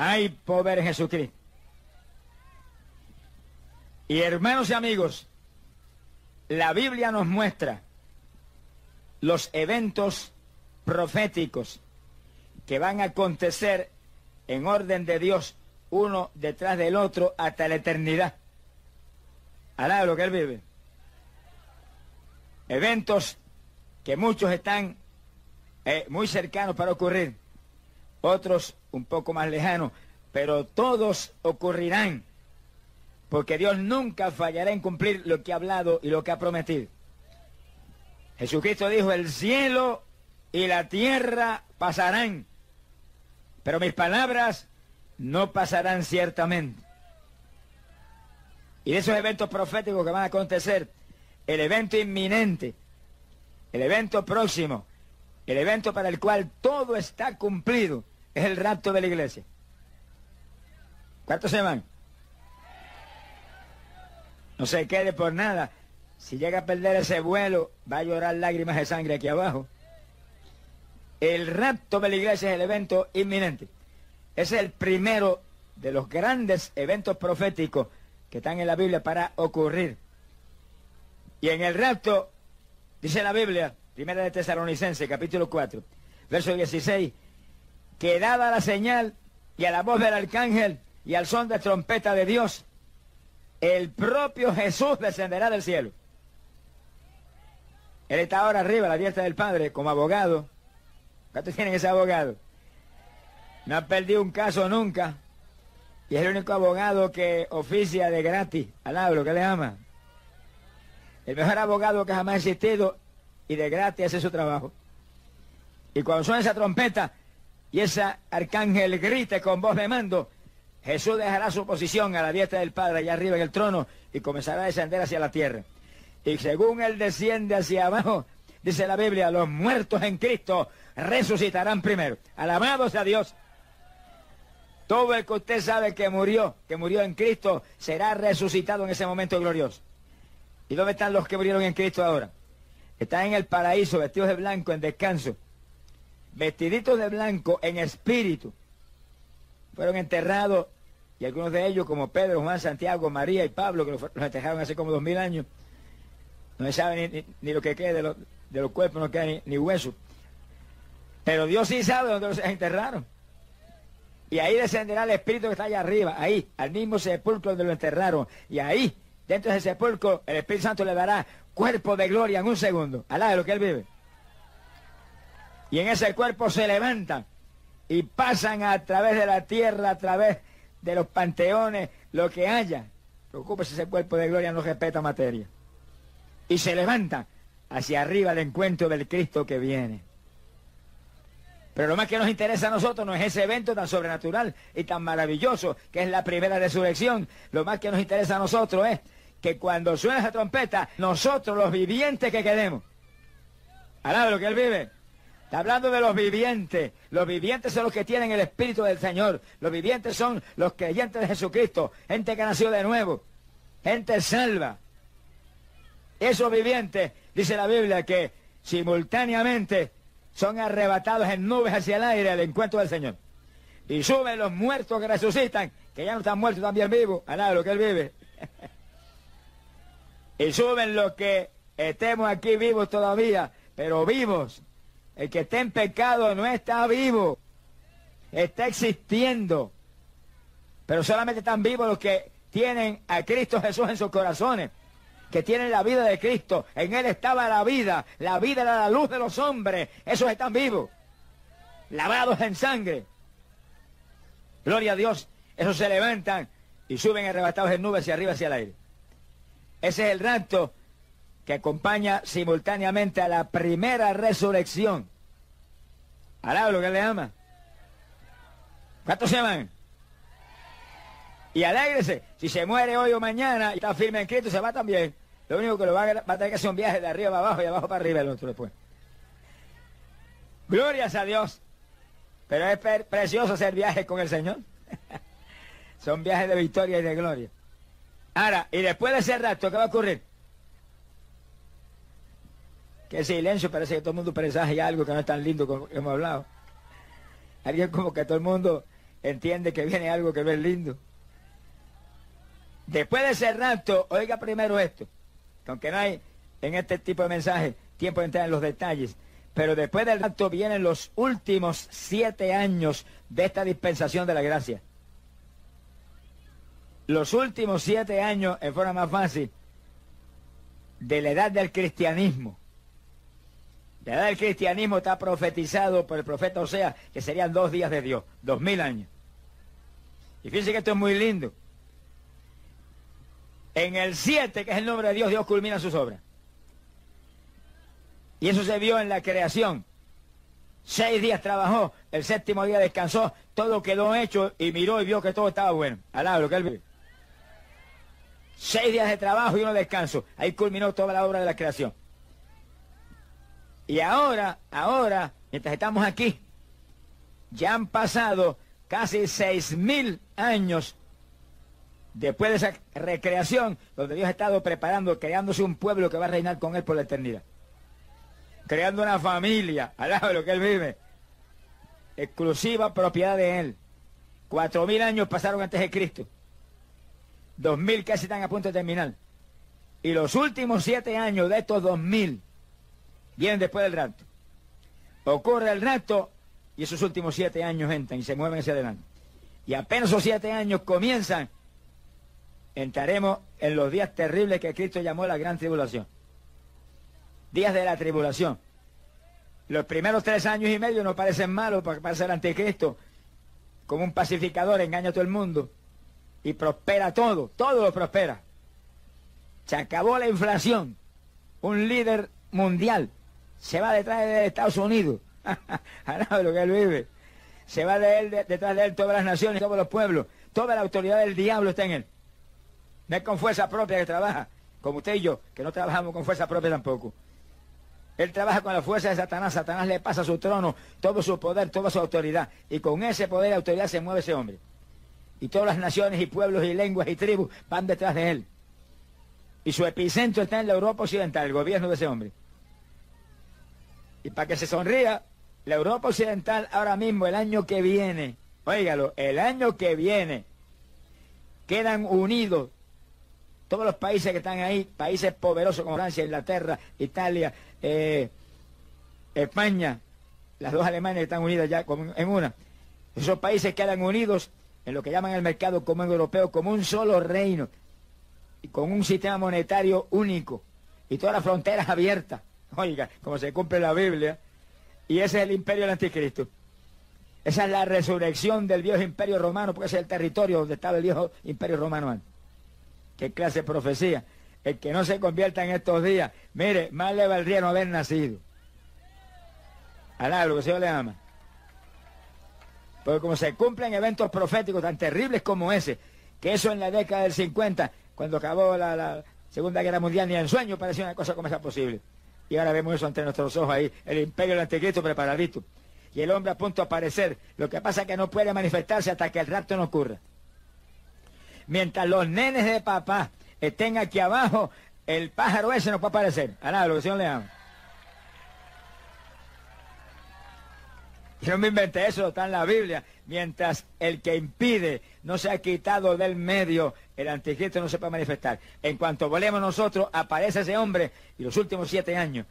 Hay poder en Jesucristo. Y hermanos y amigos, la Biblia nos muestra los eventos proféticos que van a acontecer en orden de Dios, uno detrás del otro, hasta la eternidad. Alá lo que Él vive. Eventos que muchos están eh, muy cercanos para ocurrir, otros un poco más lejanos, pero todos ocurrirán, porque Dios nunca fallará en cumplir lo que ha hablado y lo que ha prometido. Jesucristo dijo, el cielo y la tierra pasarán, pero mis palabras no pasarán ciertamente. Y de esos eventos proféticos que van a acontecer, el evento inminente, el evento próximo, el evento para el cual todo está cumplido, es el rapto de la iglesia. ¿Cuántos se van? No se quede por nada. Si llega a perder ese vuelo, va a llorar lágrimas de sangre aquí abajo. El rapto de la iglesia es el evento inminente. Es el primero de los grandes eventos proféticos que están en la Biblia para ocurrir. Y en el rapto, dice la Biblia, primera de Tesalonicense, capítulo 4, verso 16, que dada la señal y a la voz del arcángel y al son de trompeta de Dios, el propio Jesús descenderá del cielo. Él está ahora arriba a la diestra del Padre como abogado. ¿Cuántos tienen ese abogado? No ha perdido un caso nunca. Y es el único abogado que oficia de gratis. Al lo que le ama. El mejor abogado que jamás ha existido y de gratis hace su trabajo. Y cuando suena esa trompeta y ese arcángel grite con voz de mando, Jesús dejará su posición a la diestra del Padre allá arriba en el trono y comenzará a descender hacia la tierra. Y según Él desciende hacia abajo, dice la Biblia, los muertos en Cristo resucitarán primero. Alabados a Dios. Todo el que usted sabe que murió, que murió en Cristo, será resucitado en ese momento glorioso. ¿Y dónde están los que murieron en Cristo ahora? Están en el paraíso, vestidos de blanco, en descanso. Vestiditos de blanco, en espíritu. Fueron enterrados, y algunos de ellos, como Pedro, Juan, Santiago, María y Pablo, que los, enterraron hace como dos mil años, no se sabe ni, lo que queda de, de, los cuerpos, no queda ni, ni hueso. Pero Dios sí sabe dónde los enterraron. Y ahí descenderá el espíritu que está allá arriba, ahí, al mismo sepulcro donde lo enterraron. Y ahí, dentro de ese sepulcro, el Espíritu Santo le dará cuerpo de gloria en un segundo. Alá de lo que él vive. Y en ese cuerpo se levantan y pasan a través de la tierra, a través de los panteones, lo que haya. Preocúpese, ese cuerpo de gloria no respeta materia y se levanta hacia arriba al encuentro del Cristo que viene. Pero lo más que nos interesa a nosotros no es ese evento tan sobrenatural y tan maravilloso que es la primera resurrección. Lo más que nos interesa a nosotros es que cuando suena esa trompeta, nosotros los vivientes que quedemos. de lo que Él vive. Está hablando de los vivientes. Los vivientes son los que tienen el Espíritu del Señor. Los vivientes son los creyentes de Jesucristo. Gente que nació de nuevo. Gente salva. Esos vivientes, dice la Biblia, que simultáneamente son arrebatados en nubes hacia el aire al encuentro del Señor. Y suben los muertos que resucitan, que ya no están muertos, también vivos, a nada de lo que Él vive. y suben los que estemos aquí vivos todavía, pero vivos. El que esté en pecado no está vivo, está existiendo. Pero solamente están vivos los que tienen a Cristo Jesús en sus corazones que tienen la vida de Cristo. En Él estaba la vida. La vida era la luz de los hombres. Esos están vivos. Lavados en sangre. Gloria a Dios. Esos se levantan y suben arrebatados en nubes hacia arriba hacia el aire. Ese es el rapto que acompaña simultáneamente a la primera resurrección. Alá lo que le ama. ¿Cuántos se llaman? Y alégrese. Si se muere hoy o mañana y está firme en Cristo, se va también. Lo único que lo va a, tener que hacer un viaje de arriba para abajo y abajo para arriba el otro después. Glorias a Dios. Pero es precioso hacer viajes con el Señor. Son viajes de victoria y de gloria. Ahora, y después de ese rato, ¿qué va a ocurrir? Que silencio, parece que todo el mundo presagia algo que no es tan lindo como hemos hablado. Alguien como que todo el mundo entiende que viene algo que no es lindo. Después de ese rapto, oiga primero esto, aunque no hay en este tipo de mensaje tiempo de entrar en los detalles, pero después del rapto vienen los últimos siete años de esta dispensación de la gracia. Los últimos siete años, en forma más fácil, de la edad del cristianismo. La edad del cristianismo está profetizado por el profeta Osea que serían dos días de Dios, dos mil años. Y fíjense que esto es muy lindo. En el 7, que es el nombre de Dios, Dios culmina sus obras. Y eso se vio en la creación. Seis días trabajó, el séptimo día descansó, todo quedó hecho y miró y vio que todo estaba bueno. Alá, que él vio. Seis días de trabajo y uno descanso. Ahí culminó toda la obra de la creación. Y ahora, ahora, mientras estamos aquí, ya han pasado casi seis mil años después de esa recreación, donde Dios ha estado preparando, creándose un pueblo que va a reinar con Él por la eternidad. Creando una familia, al lado de lo que Él vive. Exclusiva propiedad de Él. Cuatro mil años pasaron antes de Cristo. Dos mil casi están a punto de terminar. Y los últimos siete años de estos dos mil vienen después del rapto. Ocurre el rapto y esos últimos siete años entran y se mueven hacia adelante. Y apenas esos siete años comienzan, entraremos en los días terribles que Cristo llamó la gran tribulación. Días de la tribulación. Los primeros tres años y medio no parecen malos porque parece el anticristo como un pacificador, engaña a todo el mundo y prospera todo, todo lo prospera. Se acabó la inflación. Un líder mundial se va detrás de Estados Unidos. de lo que él vive. Se va de él, detrás de él todas las naciones, todos los pueblos. Toda la autoridad del diablo está en él. No es con fuerza propia que trabaja, como usted y yo, que no trabajamos con fuerza propia tampoco. Él trabaja con la fuerza de Satanás. Satanás le pasa su trono, todo su poder, toda su autoridad. Y con ese poder y autoridad se mueve ese hombre. Y todas las naciones y pueblos y lenguas y tribus van detrás de él. Y su epicentro está en la Europa Occidental, el gobierno de ese hombre. Y para que se sonría, la Europa Occidental ahora mismo, el año que viene, óigalo, el año que viene, quedan unidos todos los países que están ahí, países poderosos como Francia, Inglaterra, Italia, eh, España, las dos Alemanias están unidas ya en una. Esos países quedan unidos en lo que llaman el mercado común europeo como un solo reino y con un sistema monetario único y todas las fronteras abiertas. Oiga, como se cumple la Biblia. Y ese es el imperio del anticristo. Esa es la resurrección del viejo imperio romano, porque ese es el territorio donde estaba el viejo imperio romano ¿Qué clase de profecía? El que no se convierta en estos días, mire, más le valdría no haber nacido. Alá, lo que Señor le ama. Porque como se cumplen eventos proféticos tan terribles como ese, que eso en la década del 50, cuando acabó la, la Segunda Guerra Mundial, ni en sueño parecía una cosa como esa posible. Y ahora vemos eso ante nuestros ojos ahí, el imperio del anticristo preparadito. Y el hombre a punto de aparecer. Lo que pasa es que no puede manifestarse hasta que el rapto no ocurra. Mientras los nenes de papá estén aquí abajo, el pájaro ese no puede aparecer. A nada, lo que le. Yo me inventé eso, está en la Biblia. Mientras el que impide no se ha quitado del medio, el anticristo no se puede manifestar. En cuanto volvemos nosotros, aparece ese hombre y los últimos siete años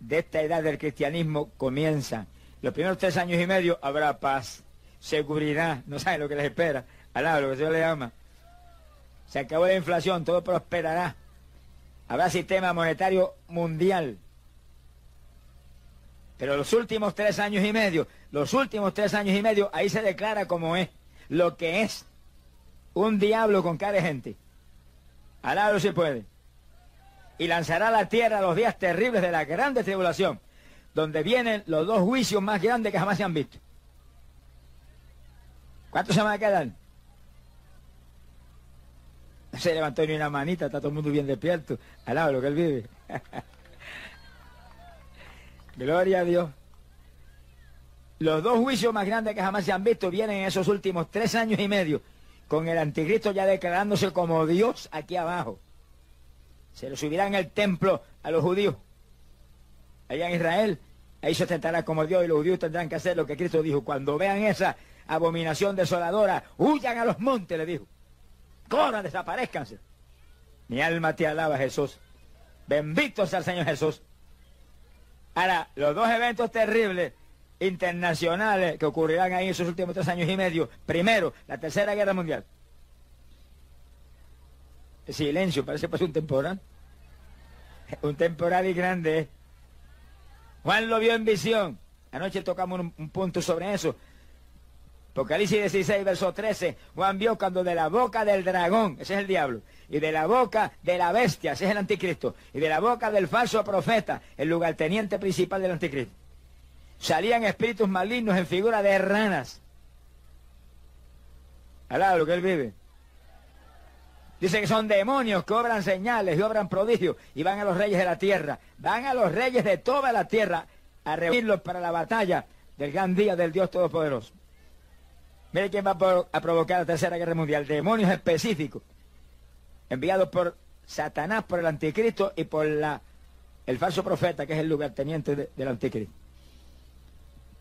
de esta edad del cristianismo comienzan. Los primeros tres años y medio habrá paz, seguridad, no saben lo que les espera. Alá, lo que Señor le ama. Se acabó la inflación, todo prosperará. Habrá sistema monetario mundial. Pero los últimos tres años y medio, los últimos tres años y medio, ahí se declara como es, lo que es un diablo con cara de gente. Alá se puede. Y lanzará a la tierra los días terribles de la grande tribulación, donde vienen los dos juicios más grandes que jamás se han visto. ¿Cuántos se van a quedar? Se levantó ni una manita, está todo el mundo bien despierto. Alá lo que él vive. Gloria a Dios. Los dos juicios más grandes que jamás se han visto vienen en esos últimos tres años y medio, con el anticristo ya declarándose como Dios aquí abajo. Se lo subirá en el templo a los judíos. Allá en Israel, ahí se tentará como Dios y los judíos tendrán que hacer lo que Cristo dijo. Cuando vean esa abominación desoladora, huyan a los montes, le dijo. Corran, desaparezcanse. Mi alma te alaba, Jesús. Bendito sea el Señor Jesús. Ahora, los dos eventos terribles internacionales que ocurrirán ahí en esos últimos tres años y medio. Primero, la Tercera Guerra Mundial. Silencio, parece pues un temporal. Un temporal y grande. Juan lo vio en visión. Anoche tocamos un, punto sobre eso. Apocalipsis 16, verso 13. Juan vio cuando de la boca del dragón, ese es el diablo, y de la boca de la bestia, ese es el anticristo, y de la boca del falso profeta, el lugarteniente principal del anticristo, salían espíritus malignos en figura de ranas. Alá lo que él vive. Dice que son demonios que obran señales y obran prodigios y van a los reyes de la tierra. Van a los reyes de toda la tierra a reunirlos para la batalla del gran día del Dios Todopoderoso. Mire quién va a provocar la Tercera Guerra Mundial. Demonios específicos enviados por Satanás, por el anticristo y por la, el falso profeta, que es el lugarteniente del anticristo.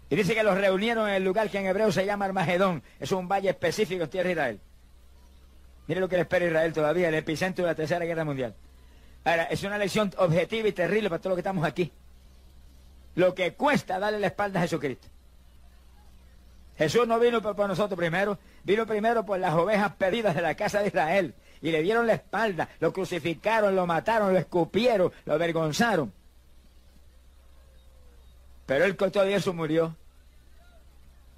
Y dice que los reunieron en el lugar que en hebreo se llama Armagedón. Es un valle específico en tierra de Israel. Mire lo que le espera Israel todavía, el epicentro de la Tercera Guerra Mundial. Ahora, es una lección objetiva y terrible para todos los que estamos aquí. Lo que cuesta darle la espalda a Jesucristo. Jesús no vino por, nosotros primero, vino primero por las ovejas perdidas de la casa de Israel. Y le dieron la espalda, lo crucificaron, lo mataron, lo escupieron, lo avergonzaron. Pero él con todo eso murió.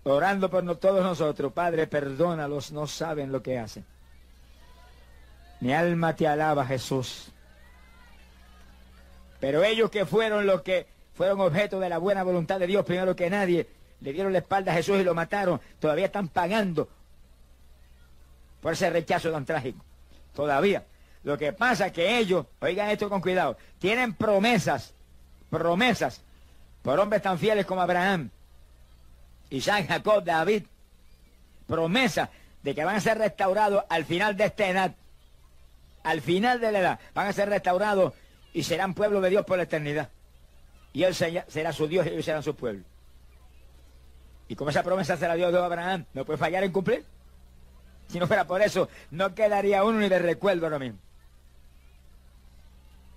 Orando por todos nosotros. Padre, perdónalos, no saben lo que hacen. Mi alma te alaba, Jesús. Pero ellos que fueron los que fueron objeto de la buena voluntad de Dios primero que nadie, le dieron la espalda a Jesús y lo mataron, todavía están pagando por ese rechazo tan trágico. Todavía. Lo que pasa es que ellos, oigan esto con cuidado, tienen promesas, promesas por hombres tan fieles como Abraham, Isaac, Jacob, David, promesas de que van a ser restaurados al final de esta edad al final de la edad, van a ser restaurados y serán pueblo de Dios por la eternidad. Y Él será su Dios y ellos serán su pueblo. Y como esa promesa será Dios de Abraham, no puede fallar en cumplir. Si no fuera por eso, no quedaría uno ni de recuerdo ahora mismo.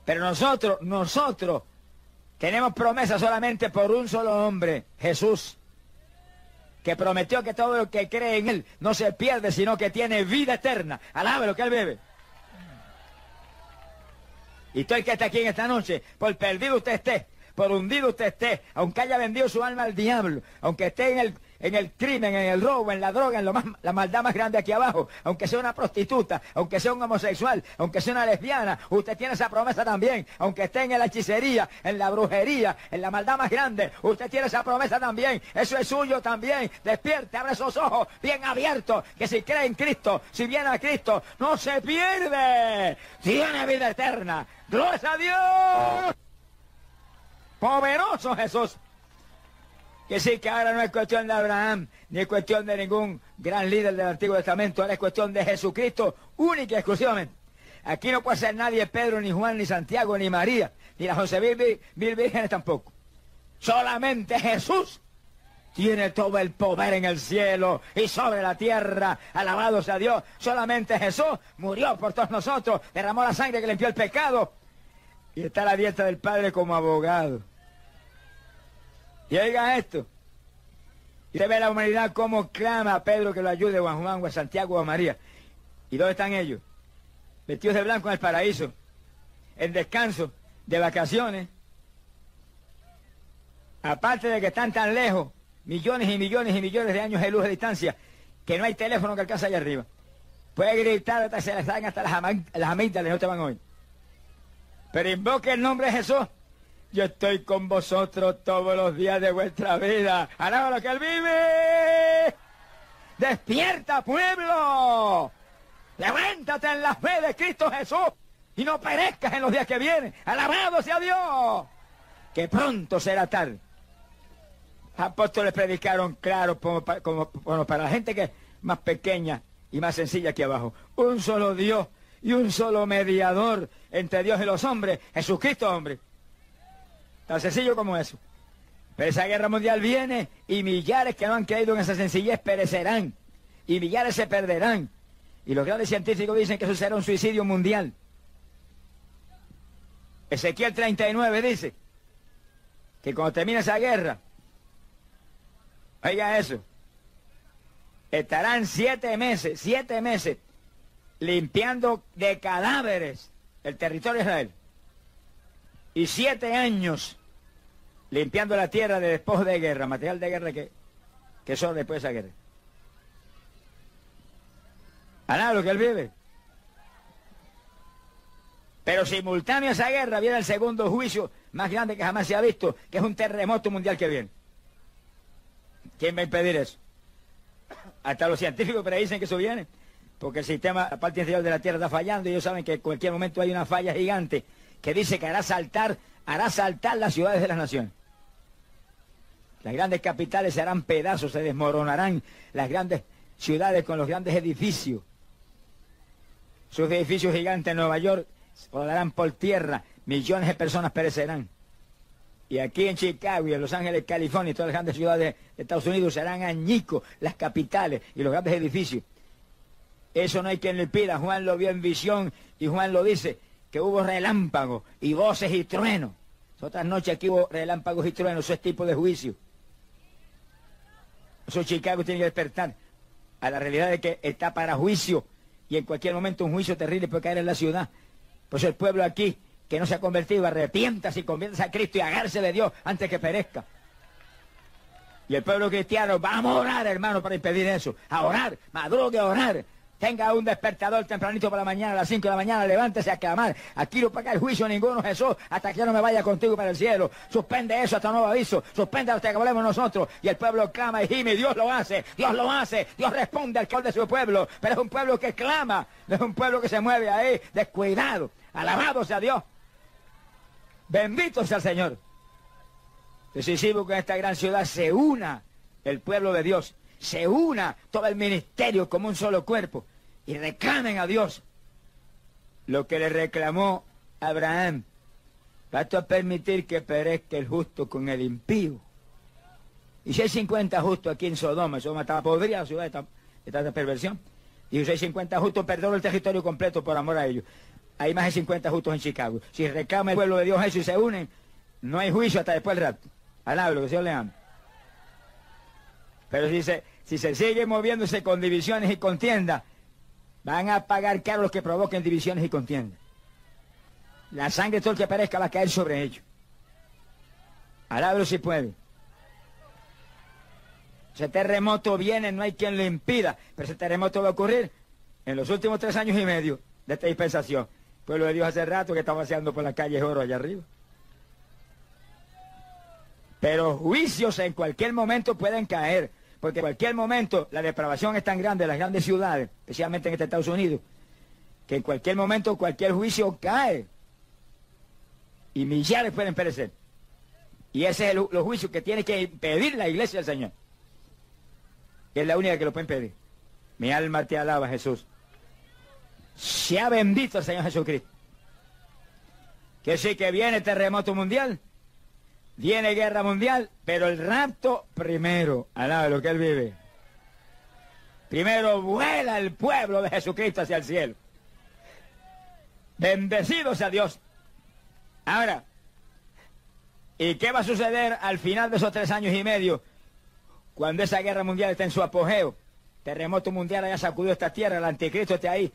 Pero nosotros, nosotros, tenemos promesa solamente por un solo hombre, Jesús, que prometió que todo lo que cree en Él no se pierde, sino que tiene vida eterna. Alabe lo que Él bebe. Y el que está aquí en esta noche, por perdido usted esté, por hundido usted esté, aunque haya vendido su alma al diablo, aunque esté en el, en el crimen, en el robo, en la droga, en lo más, la maldad más grande aquí abajo, aunque sea una prostituta, aunque sea un homosexual, aunque sea una lesbiana, usted tiene esa promesa también, aunque esté en la hechicería, en la brujería, en la maldad más grande, usted tiene esa promesa también, eso es suyo también, despierte, abre esos ojos bien abiertos, que si cree en Cristo, si viene a Cristo, no se pierde, tiene vida eterna, gloria a Dios. Poderoso Jesús. Que sí, que ahora no es cuestión de Abraham, ni es cuestión de ningún gran líder del Antiguo Testamento, es cuestión de Jesucristo, única y exclusivamente. Aquí no puede ser nadie Pedro, ni Juan, ni Santiago, ni María, ni la José mil, tampoco. Solamente Jesús tiene todo el poder en el cielo y sobre la tierra. Alabado sea Dios. Solamente Jesús murió por todos nosotros, derramó la sangre que limpió el pecado y está a la diestra del Padre como abogado. Y oiga esto. Y se ve la humanidad como clama a Pedro que lo ayude, Juan, o a Santiago, a María. ¿Y dónde están ellos? Vestidos de blanco en el paraíso, en descanso, de vacaciones. Aparte de que están tan lejos, millones y millones y millones de años de luz de distancia, que no hay teléfono que alcance allá arriba. Puede gritar hasta se les salgan hasta las, las no te van hoy. Pero invoque el nombre de Jesús yo estoy con vosotros todos los días de vuestra vida. Alaba lo que Él vive. Despierta, pueblo. Levántate en la fe de Cristo Jesús y no perezcas en los días que vienen. Alabado sea Dios. Que pronto será tarde. Apóstoles predicaron claro como, como para la gente que es más pequeña y más sencilla aquí abajo. Un solo Dios y un solo mediador entre Dios y los hombres, Jesucristo hombre. Tan sencillo como eso. Pero esa guerra mundial viene y millares que no han creído en esa sencillez perecerán. Y millares se perderán. Y los grandes científicos dicen que eso será un suicidio mundial. Ezequiel 39 dice que cuando termine esa guerra, oiga eso, estarán siete meses, siete meses limpiando de cadáveres el territorio de Israel. Y siete años limpiando la tierra de despojos de guerra, material de guerra que, que son después de esa guerra. A nada lo que él vive. Pero simultáneo a esa guerra viene el segundo juicio más grande que jamás se ha visto, que es un terremoto mundial que viene. ¿Quién va a impedir eso? Hasta los científicos predicen que eso viene, porque el sistema, la parte interior de la Tierra está fallando y ellos saben que en cualquier momento hay una falla gigante que dice que hará saltar, hará saltar las ciudades de las naciones. Las grandes capitales se harán pedazos, se desmoronarán las grandes ciudades con los grandes edificios. Sus edificios gigantes en Nueva York rodarán por tierra, millones de personas perecerán. Y aquí en Chicago y en Los Ángeles, California y todas las grandes ciudades de Estados Unidos serán añicos las capitales y los grandes edificios. Eso no hay quien le pida. Juan lo vio en visión y Juan lo dice, que hubo relámpagos y voces y truenos. Otras noches aquí hubo relámpagos y truenos, eso es tipo de juicio. Eso Chicago tiene que despertar a la realidad de que está para juicio y en cualquier momento un juicio terrible puede caer en la ciudad. Pues el pueblo aquí que no se ha convertido, arrepienta y convierte a Cristo y agarse de Dios antes que perezca. Y el pueblo cristiano, vamos a orar, hermano, para impedir eso. A orar, madrugue a orar. Tenga un despertador tempranito para la mañana, a las 5 de la mañana, levántese a clamar. Aquí no paga el juicio ninguno, Jesús, hasta que yo no me vaya contigo para el cielo. Suspende eso hasta nuevo aviso. Suspende hasta que volvemos nosotros. Y el pueblo clama y gime. Dios lo hace, Dios lo hace. Dios responde al call de su pueblo. Pero es un pueblo que clama, no es un pueblo que se mueve ahí descuidado. Alabado sea Dios. Bendito sea el Señor. Decisivo que en esta gran ciudad se una el pueblo de Dios, se una todo el ministerio como un solo cuerpo y reclamen a Dios lo que le reclamó Abraham. ¿Vas a permitir que perezca el justo con el impío? Y si hay 50 justos aquí en Sodoma, Sodoma estaba podrida la ciudad esta, esta perversión. Y si hay 50 justos, perdón el territorio completo por amor a ellos. Hay más de 50 justos en Chicago. Si reclama el pueblo de Dios eso y se unen, no hay juicio hasta después del rato. Alablo, que Dios le ama. Pero si se, si se sigue moviéndose con divisiones y contiendas, van a pagar caro los que provoquen divisiones y contiendas. La sangre todo el que parezca va a caer sobre ellos. Alablo si puede. Ese terremoto viene, no hay quien lo impida, pero ese terremoto va a ocurrir en los últimos tres años y medio de esta dispensación pueblo de Dios hace rato que está paseando por las calles oro allá arriba. Pero juicios en cualquier momento pueden caer, porque en cualquier momento la depravación es tan grande en las grandes ciudades, especialmente en este Estados Unidos, que en cualquier momento cualquier juicio cae y millares pueden perecer. Y ese es el, los juicios que tiene que impedir la iglesia del Señor. Es la única que lo puede impedir. Mi alma te alaba, Jesús. Sea bendito el Señor Jesucristo. Que sí que viene terremoto mundial, viene guerra mundial, pero el rapto primero, al lado de lo que él vive. Primero vuela el pueblo de Jesucristo hacia el cielo. Bendecido sea Dios. Ahora, ¿y qué va a suceder al final de esos tres años y medio, cuando esa guerra mundial está en su apogeo? Terremoto mundial haya sacudido esta tierra, el anticristo esté ahí,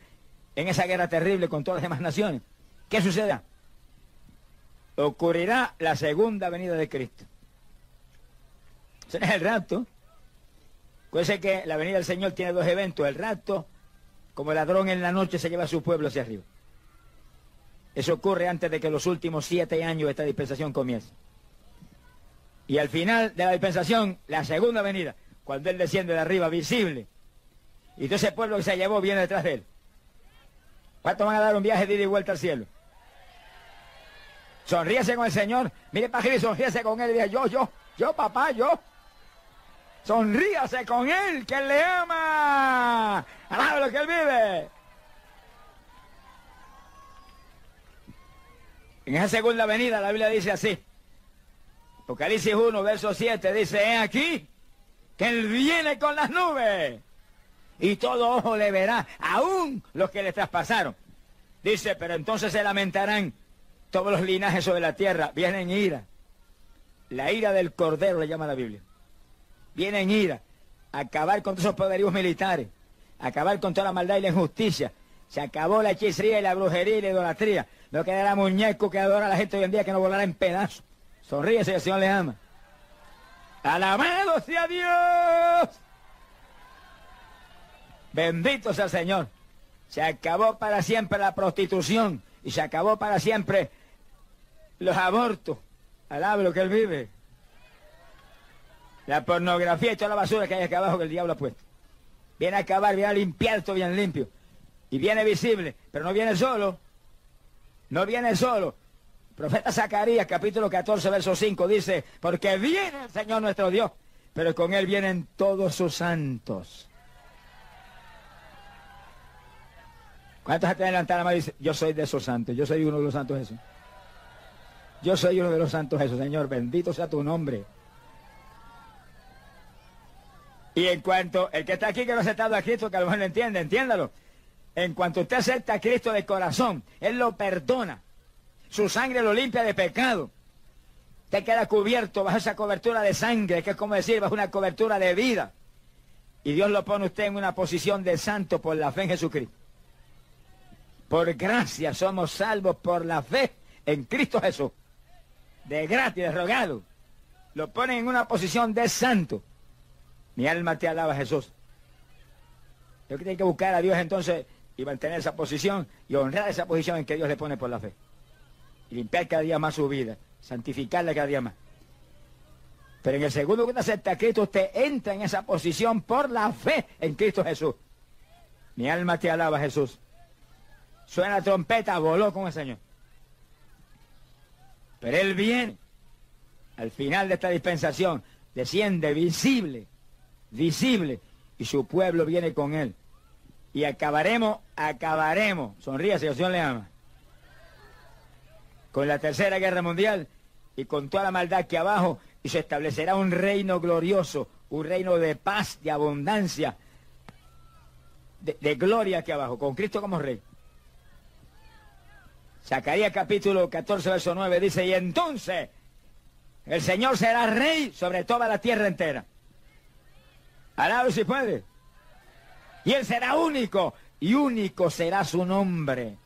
en esa guerra terrible con todas las demás naciones. ¿Qué sucederá? Ocurrirá la segunda venida de Cristo. Ese es el rapto. Puede que la venida del Señor tiene dos eventos. El rapto, como el ladrón en la noche se lleva a su pueblo hacia arriba. Eso ocurre antes de que los últimos siete años de esta dispensación comience. Y al final de la dispensación, la segunda venida, cuando Él desciende de arriba visible. Y todo ese pueblo que se llevó viene detrás de Él. ¿Cuántos van a dar un viaje de ida y vuelta al cielo? Sonríese con el Señor. Mire para y sonríese con él yo, yo, yo, papá, yo. Sonríase con él, que él le ama. Alaba lo que él vive. En esa segunda venida la Biblia dice así. Apocalipsis 1, verso 7 dice, he aquí que él viene con las nubes y todo ojo le verá, aún los que le traspasaron. Dice, pero entonces se lamentarán todos los linajes sobre la tierra, vienen ira. La ira del cordero le llama la Biblia. Vienen ira, acabar con todos esos poderíos militares, acabar con toda la maldad y la injusticia. Se acabó la hechicería y la brujería y la idolatría. No quedará muñeco que adora a la gente hoy en día que no volará en pedazos. Sonríese, el Señor le ama. Alabado sea Dios. Bendito sea el Señor. Se acabó para siempre la prostitución y se acabó para siempre los abortos. Alaba lo que él vive. La pornografía y toda la basura que hay acá abajo que el diablo ha puesto. Viene a acabar, viene a limpiar todo bien limpio. Y viene visible, pero no viene solo. No viene solo. profeta Zacarías, capítulo 14, verso 5, dice, porque viene el Señor nuestro Dios, pero con él vienen todos sus santos. ¿Cuántos se te levantar la mano y dicen, yo soy de esos santos, yo soy uno de los santos Jesús? Yo soy uno de los santos Jesús, Señor, bendito sea tu nombre. Y en cuanto, el que está aquí que no ha aceptado a Cristo, que a lo mejor no entiende, entiéndalo. En cuanto usted acepta a Cristo de corazón, Él lo perdona. Su sangre lo limpia de pecado. Usted queda cubierto bajo esa cobertura de sangre, que es como decir, bajo una cobertura de vida. Y Dios lo pone usted en una posición de santo por la fe en Jesucristo. Por gracia somos salvos por la fe en Cristo Jesús. De gratis, de rogado. Lo pone en una posición de santo. Mi alma te alaba, Jesús. Yo que tiene que buscar a Dios entonces y mantener esa posición y honrar esa posición en que Dios le pone por la fe. Y limpiar cada día más su vida, santificarla cada día más. Pero en el segundo que usted acepta a Cristo, usted entra en esa posición por la fe en Cristo Jesús. Mi alma te alaba, Jesús. Suena la trompeta, voló con el Señor. Pero Él viene al final de esta dispensación, desciende visible, visible, y su pueblo viene con Él y acabaremos, acabaremos, sonríase, el Señor le ama, con la tercera guerra mundial y con toda la maldad que abajo, y se establecerá un reino glorioso, un reino de paz, de abundancia, de, de gloria aquí abajo, con Cristo como rey. Zacarías capítulo 14, verso 9 dice, y entonces el Señor será rey sobre toda la tierra entera. Alado si puede. Y él será único, y único será su nombre.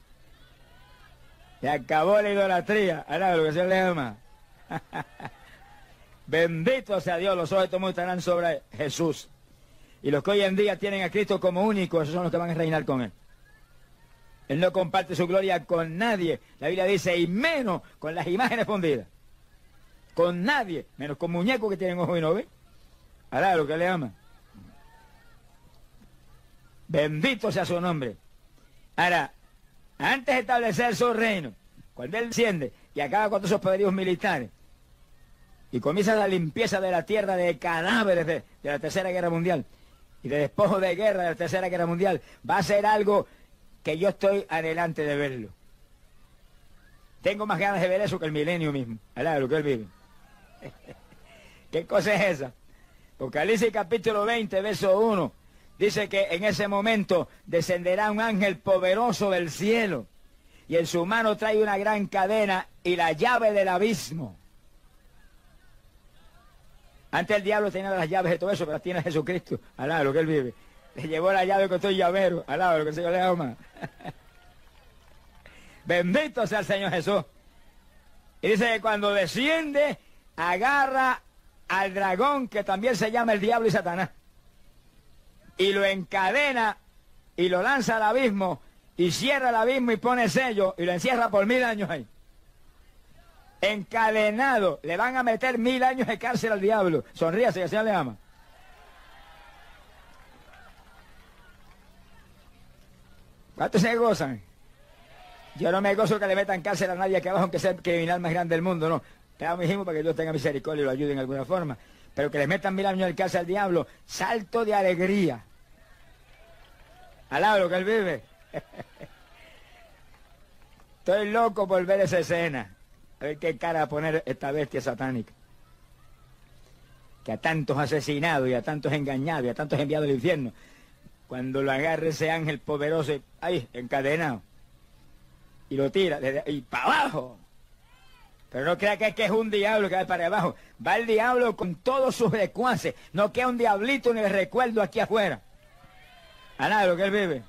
Se acabó la idolatría. Ahora lo que se le llama. Bendito sea Dios, los ojos de estarán sobre Jesús. Y los que hoy en día tienen a Cristo como único, esos son los que van a reinar con Él. Él no comparte su gloria con nadie. La Biblia dice, y menos con las imágenes fundidas. Con nadie, menos con muñecos que tienen ojos y no ven. Ahora lo que le ama. Bendito sea su nombre. Ahora, antes de establecer su reino, cuando él desciende y acaba con todos esos poderíos militares, y comienza la limpieza de la tierra de cadáveres de, la Tercera Guerra Mundial, y de despojo de guerra de la Tercera Guerra Mundial, va a ser algo que yo estoy adelante de verlo. Tengo más ganas de ver eso que el milenio mismo, lo que él vive. ¿Qué cosa es esa? Apocalipsis capítulo 20, verso 1 Dice que en ese momento descenderá un ángel poderoso del cielo y en su mano trae una gran cadena y la llave del abismo. Antes el diablo tenía las llaves de todo eso, pero las tiene Jesucristo, al lado lo que él vive. Le llevó la llave con todo el llavero, al lado lo que el Señor le ama. Bendito sea el Señor Jesús. Y dice que cuando desciende, agarra al dragón que también se llama el diablo y Satanás y lo encadena y lo lanza al abismo y cierra el abismo y pone sello y lo encierra por mil años ahí. Encadenado, le van a meter mil años de cárcel al diablo. Sonríase, que el Señor le ama. ¿Cuántos se gozan? Yo no me gozo que le metan cárcel a nadie aquí abajo, aunque sea el criminal más grande del mundo, no. Te amo, hijo, para que Dios tenga misericordia y lo ayude en alguna forma pero que le metan mil años en casa al diablo, salto de alegría. Alaba lo que él vive. Estoy loco por ver esa escena. A ver qué cara a poner esta bestia satánica. que a tantos asesinado y a tantos engañado y a tantos enviado al infierno, cuando lo agarre ese ángel poderoso, ahí, encadenado, y lo tira, y para abajo. Pero no crea que, es un diablo que va para abajo. Va el diablo con todos sus recuaces. No queda un diablito ni el recuerdo aquí afuera. A nada lo que él vive.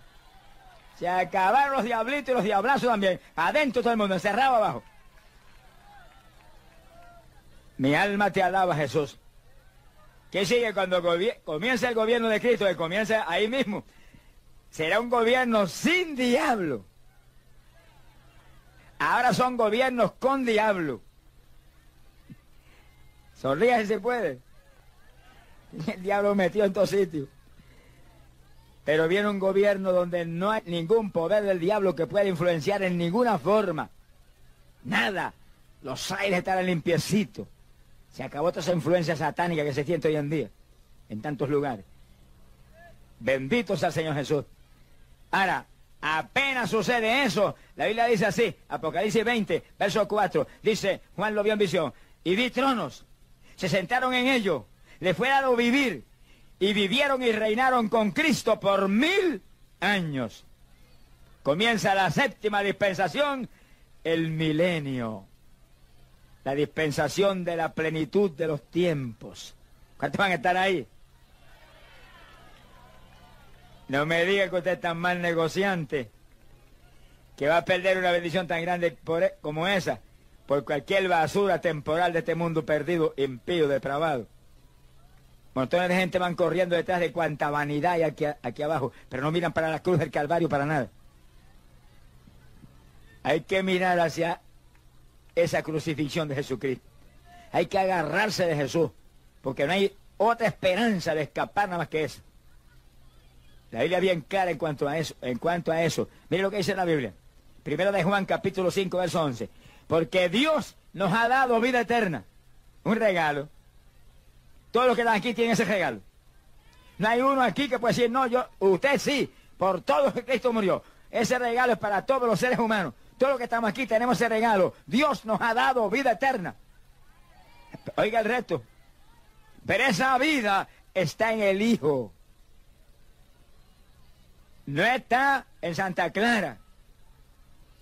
Se acabaron los diablitos y los diablazos también. Adentro todo el mundo, encerrado abajo. Mi alma te alaba, Jesús. ¿Qué sigue cuando comienza el gobierno de Cristo? Que comienza ahí mismo. Será un gobierno sin diablo. Ahora son gobiernos con diablo. Sonríe si se puede. El diablo metió en todos sitios. Pero viene un gobierno donde no hay ningún poder del diablo que pueda influenciar en ninguna forma. Nada. Los aires estarán limpiecitos. Se acabó toda esa influencia satánica que se siente hoy en día. En tantos lugares. Bendito sea el Señor Jesús. Ahora, apenas sucede eso, la Biblia dice así, Apocalipsis 20, verso 4, dice, Juan lo vio en visión, y vi tronos, se sentaron en ellos, le fue dado vivir, y vivieron y reinaron con Cristo por mil años. Comienza la séptima dispensación, el milenio, la dispensación de la plenitud de los tiempos. ¿Cuántos van a estar ahí? No me diga que usted es tan mal negociante que va a perder una bendición tan grande e, como esa por cualquier basura temporal de este mundo perdido, impío, depravado. Montones de gente van corriendo detrás de cuanta vanidad hay aquí, aquí abajo, pero no miran para la cruz del Calvario para nada. Hay que mirar hacia esa crucifixión de Jesucristo. Hay que agarrarse de Jesús, porque no hay otra esperanza de escapar nada más que eso. La Biblia bien clara en cuanto a eso. En cuanto a eso. Mire lo que dice la Biblia. Primero de Juan capítulo 5, verso 11. Porque Dios nos ha dado vida eterna. Un regalo. Todos los que están aquí tienen ese regalo. No hay uno aquí que puede decir, no, yo, usted sí, por todo que Cristo murió. Ese regalo es para todos los seres humanos. Todos los que estamos aquí tenemos ese regalo. Dios nos ha dado vida eterna. Oiga el reto. Pero esa vida está en el Hijo no está en Santa Clara,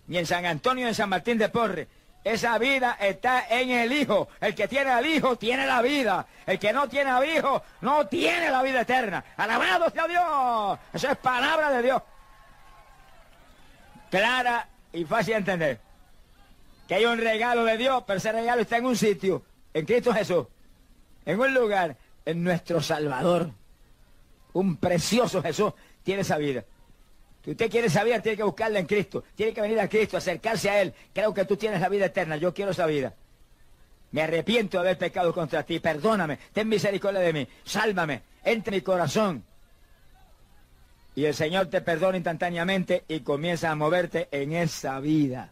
ni en San Antonio, ni en San Martín de Porre. Esa vida está en el Hijo. El que tiene al Hijo tiene la vida. El que no tiene al Hijo no tiene la vida eterna. Alabado sea Dios. Eso es palabra de Dios. Clara y fácil de entender. Que hay un regalo de Dios, pero ese regalo está en un sitio, en Cristo Jesús. En un lugar, en nuestro Salvador. Un precioso Jesús tiene esa vida. Si usted quiere saber, tiene que buscarla en Cristo. Tiene que venir a Cristo, acercarse a Él. Creo que tú tienes la vida eterna. Yo quiero esa vida. Me arrepiento de haber pecado contra ti. Perdóname. Ten misericordia de mí. Sálvame. Entre mi corazón. Y el Señor te perdona instantáneamente y comienza a moverte en esa vida.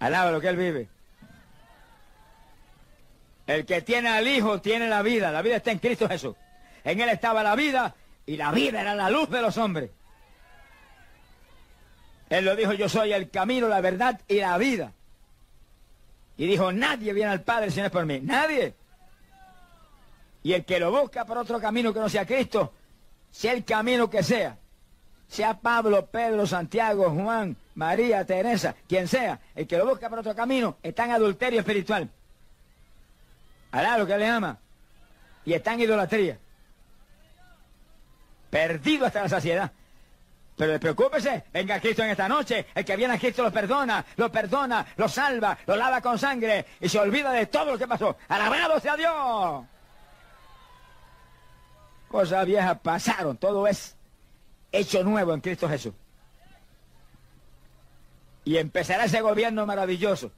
Alaba lo que Él vive. El que tiene al Hijo tiene la vida. La vida está en Cristo Jesús. En Él estaba la vida y la vida era la luz de los hombres. Él lo dijo, yo soy el camino, la verdad y la vida. Y dijo, nadie viene al Padre si no es por mí. Nadie. Y el que lo busca por otro camino que no sea Cristo, sea el camino que sea, sea Pablo, Pedro, Santiago, Juan, María, Teresa, quien sea, el que lo busca por otro camino, está en adulterio espiritual. Hará lo que le ama. Y está en idolatría perdido hasta la saciedad. Pero preocúpese, venga Cristo en esta noche, el que viene a Cristo lo perdona, lo perdona, lo salva, lo lava con sangre y se olvida de todo lo que pasó. Alabado sea Dios. Cosas viejas pasaron, todo es hecho nuevo en Cristo Jesús. Y empezará ese gobierno maravilloso.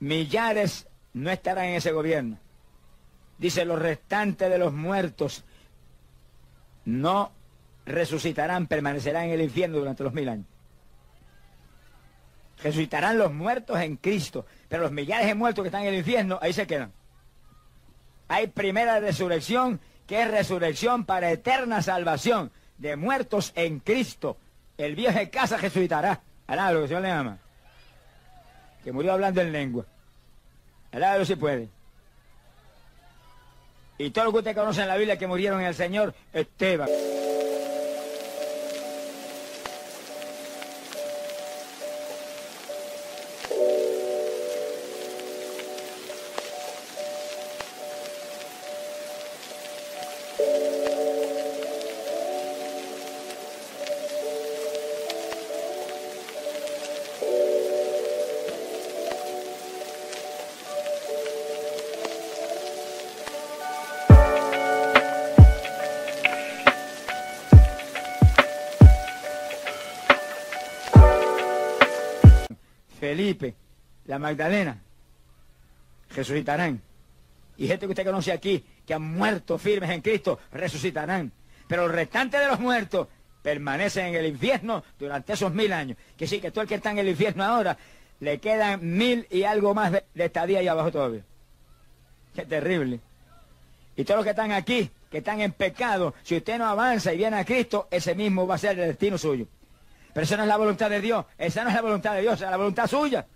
Millares no estarán en ese gobierno. Dice, los restantes de los muertos no resucitarán, permanecerán en el infierno durante los mil años. Resucitarán los muertos en Cristo, pero los millares de muertos que están en el infierno, ahí se quedan. Hay primera resurrección, que es resurrección para eterna salvación de muertos en Cristo. El viejo de casa resucitará. Hará lo que el le ama. Que murió hablando en lengua. Hará lo si puede. Y todos los que usted conoce en la Biblia que murieron en el Señor, Esteban. Magdalena, resucitarán. Y gente que usted conoce aquí, que han muerto firmes en Cristo, resucitarán. Pero el restante de los muertos permanecen en el infierno durante esos mil años. Que sí, que todo el que está en el infierno ahora, le quedan mil y algo más de, estadía ahí abajo todavía. Qué terrible. Y todos los que están aquí, que están en pecado, si usted no avanza y viene a Cristo, ese mismo va a ser el destino suyo. Pero esa no es la voluntad de Dios. Esa no es la voluntad de Dios, es la voluntad suya.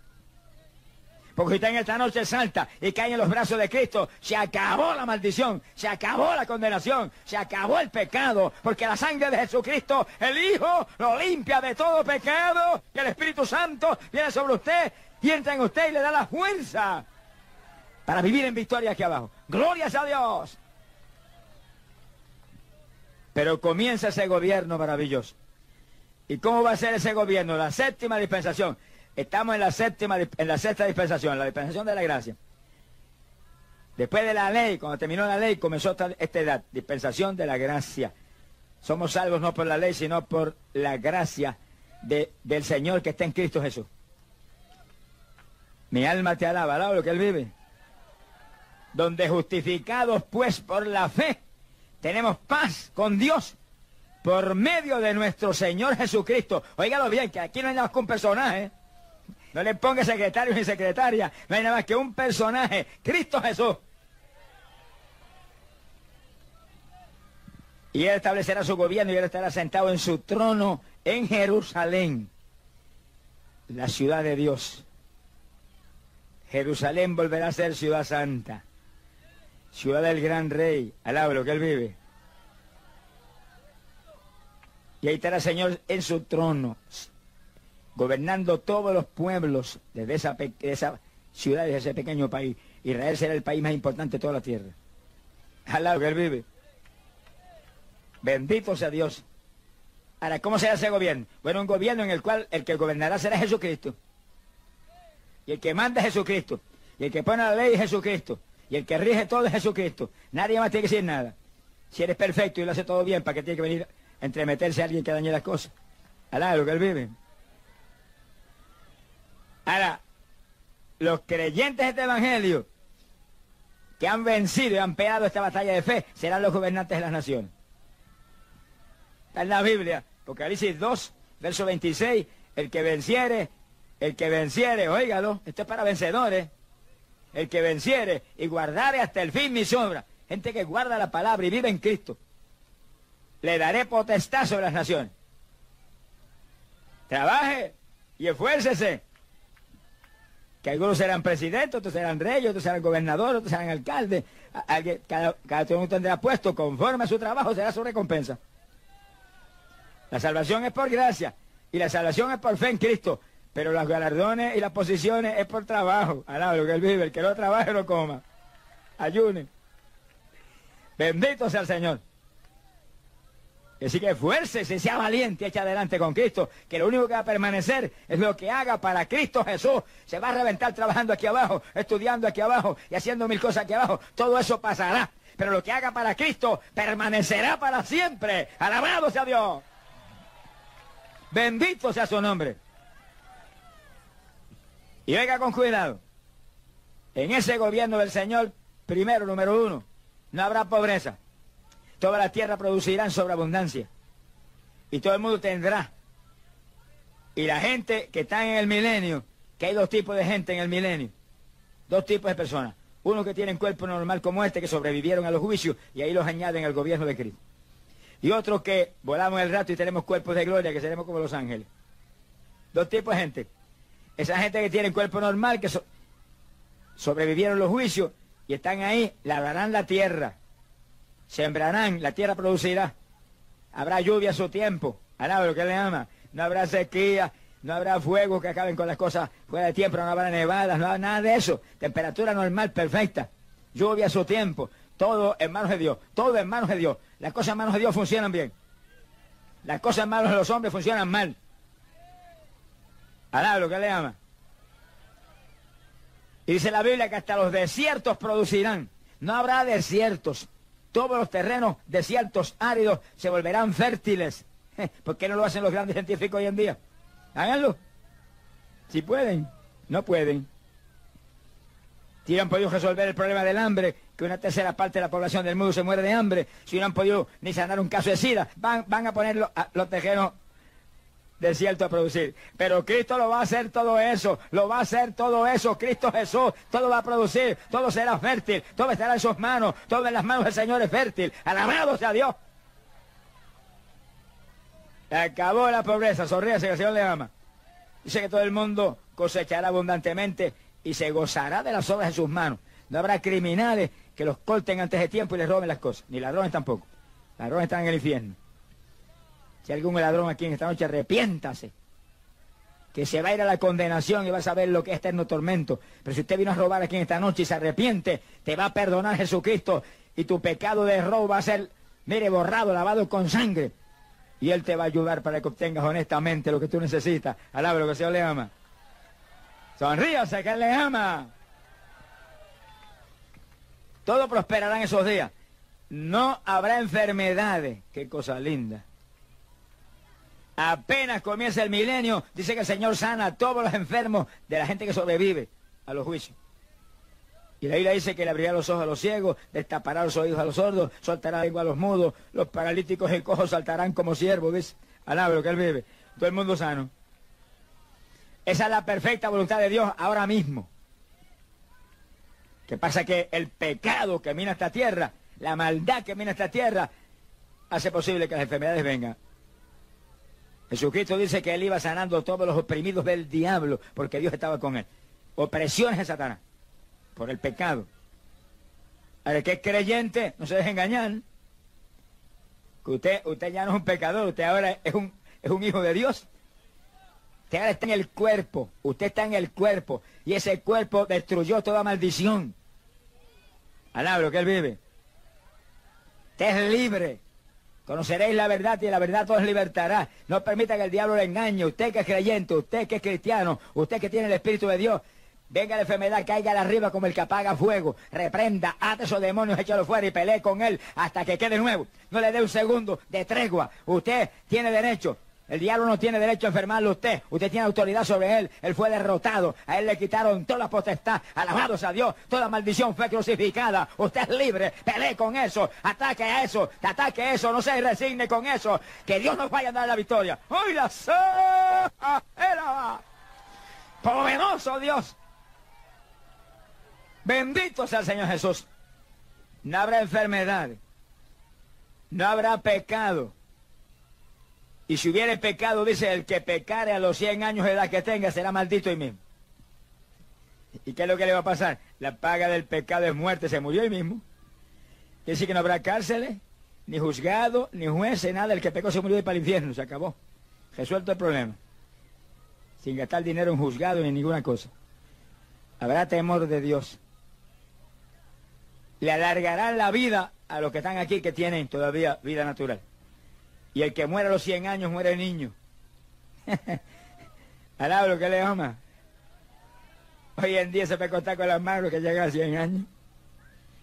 Porque si usted en esta noche salta y cae en los brazos de Cristo, se acabó la maldición, se acabó la condenación, se acabó el pecado, porque la sangre de Jesucristo, el Hijo, lo limpia de todo pecado, y el Espíritu Santo viene sobre usted y entra en usted y le da la fuerza para vivir en victoria aquí abajo. Glorias a Dios. Pero comienza ese gobierno maravilloso. ¿Y cómo va a ser ese gobierno? La séptima dispensación. Estamos en la séptima, en la sexta dispensación, la dispensación de la gracia. Después de la ley, cuando terminó la ley, comenzó esta, edad, dispensación de la gracia. Somos salvos no por la ley, sino por la gracia del Señor que está en Cristo Jesús. Mi alma te alaba, alaba lo que Él vive. Donde justificados pues por la fe, tenemos paz con Dios por medio de nuestro Señor Jesucristo. Óigalo bien, que aquí no hay nada más que un personaje. No le ponga secretario ni secretaria. No hay nada más que un personaje. Cristo Jesús. Y Él establecerá su gobierno y Él estará sentado en su trono en Jerusalén, la ciudad de Dios. Jerusalén volverá a ser ciudad santa, ciudad del gran rey. Alaba lo que Él vive. Y ahí estará el Señor en su trono, gobernando todos los pueblos de esa, ciudad, de ese pequeño país. Israel será el país más importante de toda la tierra. Al lado que él vive. Bendito sea Dios. Ahora, ¿cómo será ese gobierno? Bueno, un gobierno en el cual el que gobernará será Jesucristo. Y el que manda es Jesucristo. Y el que pone la ley es Jesucristo. Y el que rige todo es Jesucristo. Nadie más tiene que decir nada. Si eres perfecto y lo hace todo bien, ¿para qué tiene que venir entremeterse a alguien que dañe las cosas. Alá, lo que él vive. Ahora, los creyentes de este evangelio que han vencido y han pegado esta batalla de fe serán los gobernantes de las naciones. Está en la Biblia, Apocalipsis 2, verso 26, el que venciere, el que venciere, óigalo, esto es para vencedores, el que venciere y guardare hasta el fin mi sombra, gente que guarda la palabra y vive en Cristo le daré potestad sobre las naciones. Trabaje y esfuércese. Que algunos serán presidentes, otros serán reyes, otros serán gobernadores, otros serán alcaldes. Cada, cada uno tendrá puesto conforme a su trabajo, será su recompensa. La salvación es por gracia y la salvación es por fe en Cristo. Pero los galardones y las posiciones es por trabajo. Alaba lo que él vive, el que no trabaje no coma. Ayune. Bendito sea el Señor. Así que esfuércese, sea valiente, echa adelante con Cristo, que lo único que va a permanecer es lo que haga para Cristo Jesús. Se va a reventar trabajando aquí abajo, estudiando aquí abajo y haciendo mil cosas aquí abajo. Todo eso pasará. Pero lo que haga para Cristo permanecerá para siempre. Alabado sea Dios. Bendito sea su nombre. Y oiga con cuidado. En ese gobierno del Señor, primero, número uno, no habrá pobreza. Toda la tierra producirá en sobreabundancia. Y todo el mundo tendrá. Y la gente que está en el milenio, que hay dos tipos de gente en el milenio. Dos tipos de personas. Uno que tienen cuerpo normal como este, que sobrevivieron a los juicios y ahí los añaden al gobierno de Cristo. Y otros que volamos el rato y tenemos cuerpos de gloria, que seremos como los ángeles. Dos tipos de gente. Esa gente que tiene cuerpo normal, que sobrevivieron los juicios y están ahí, lavarán la tierra sembrarán, la tierra producirá. Habrá lluvia a su tiempo. Alaba lo que le ama. No habrá sequía, no habrá fuego que acaben con las cosas fuera de tiempo, no habrá nevadas, no habrá nada de eso. Temperatura normal, perfecta. Lluvia a su tiempo. Todo en manos de Dios. Todo en manos de Dios. Las cosas en manos de Dios funcionan bien. Las cosas en manos de los hombres funcionan mal. Alaba lo que le ama. Y dice la Biblia que hasta los desiertos producirán. No habrá desiertos. Todos los terrenos desiertos áridos se volverán fértiles. ¿Por qué no lo hacen los grandes científicos hoy en día? Háganlo. Si pueden, no pueden. Si no han podido resolver el problema del hambre, que una tercera parte de la población del mundo se muere de hambre, si no han podido ni sanar un caso de sida, van, a poner los terrenos desierto a producir. Pero Cristo lo va a hacer todo eso, lo va a hacer todo eso. Cristo Jesús, todo va a producir, todo será fértil, todo estará en sus manos, todo en las manos del Señor es fértil. Alabado sea Dios. Acabó la pobreza, sonríase que el Señor le ama. Dice que todo el mundo cosechará abundantemente y se gozará de las obras de sus manos. No habrá criminales que los corten antes de tiempo y les roben las cosas, ni ladrones tampoco. Ladrones están en el infierno. Si algún ladrón aquí en esta noche, arrepiéntase. Que se va a ir a la condenación y va a saber lo que es eterno tormento. Pero si usted vino a robar aquí en esta noche y se arrepiente, te va a perdonar Jesucristo y tu pecado de robo va a ser, mire, borrado, lavado con sangre. Y Él te va a ayudar para que obtengas honestamente lo que tú necesitas. Alaba lo que el Señor le ama. Sonríase que Él le ama. Todo prosperará en esos días. No habrá enfermedades. Qué cosa linda. Apenas comienza el milenio, dice que el Señor sana a todos los enfermos de la gente que sobrevive a los juicios. Y la Biblia dice que le abrirá los ojos a los ciegos, destapará los oídos a los sordos, soltará la lengua a los mudos, los paralíticos y cojos saltarán como siervos, ¿ves? Alaba que él vive. Todo el mundo sano. Esa es la perfecta voluntad de Dios ahora mismo. ¿Qué pasa? Que el pecado que mina esta tierra, la maldad que mina esta tierra, hace posible que las enfermedades vengan. Jesucristo dice que él iba sanando todos los oprimidos del diablo porque Dios estaba con él. Opresiones de Satanás por el pecado. Ahora, que es creyente, no se deje engañar. Que usted, usted ya no es un pecador, usted ahora es un, es un hijo de Dios. Usted ahora está en el cuerpo, usted está en el cuerpo y ese cuerpo destruyó toda maldición. Alabro que él vive. Usted es libre. Conoceréis la verdad y la verdad os libertará. No permita que el diablo le engañe. Usted que es creyente, usted que es cristiano, usted que tiene el Espíritu de Dios, Venga la enfermedad, caiga arriba como el que apaga fuego. Reprenda, ate esos demonios, échalo fuera y pelee con él hasta que quede nuevo. No le dé un segundo de tregua. Usted tiene derecho el diablo no tiene derecho a enfermarlo usted. Usted tiene autoridad sobre él. Él fue derrotado. A él le quitaron toda la potestad. Alabados a Dios. Toda maldición fue crucificada. Usted es libre. Pelee con eso. Ataque a eso. Ataque eso. No se resigne con eso. Que Dios nos vaya a dar la victoria. ¡Hoy la era! Poderoso Dios. Bendito sea el Señor Jesús. No habrá enfermedad. No habrá pecado y si hubiere pecado, dice, el que pecare a los 100 años de edad que tenga será maldito y mismo. ¿Y qué es lo que le va a pasar? La paga del pecado es muerte, se murió ahí mismo. Quiere decir que no habrá cárceles, ni juzgado, ni jueces, nada. El que pecó se murió y para el infierno, se acabó. Resuelto el problema. Sin gastar dinero en juzgado ni ninguna cosa. Habrá temor de Dios. Le alargarán la vida a los que están aquí que tienen todavía vida natural. Y el que muere a los 100 años muere niño. Alaba lo que le ama. Hoy en día se puede contar con las manos que llega a 100 años.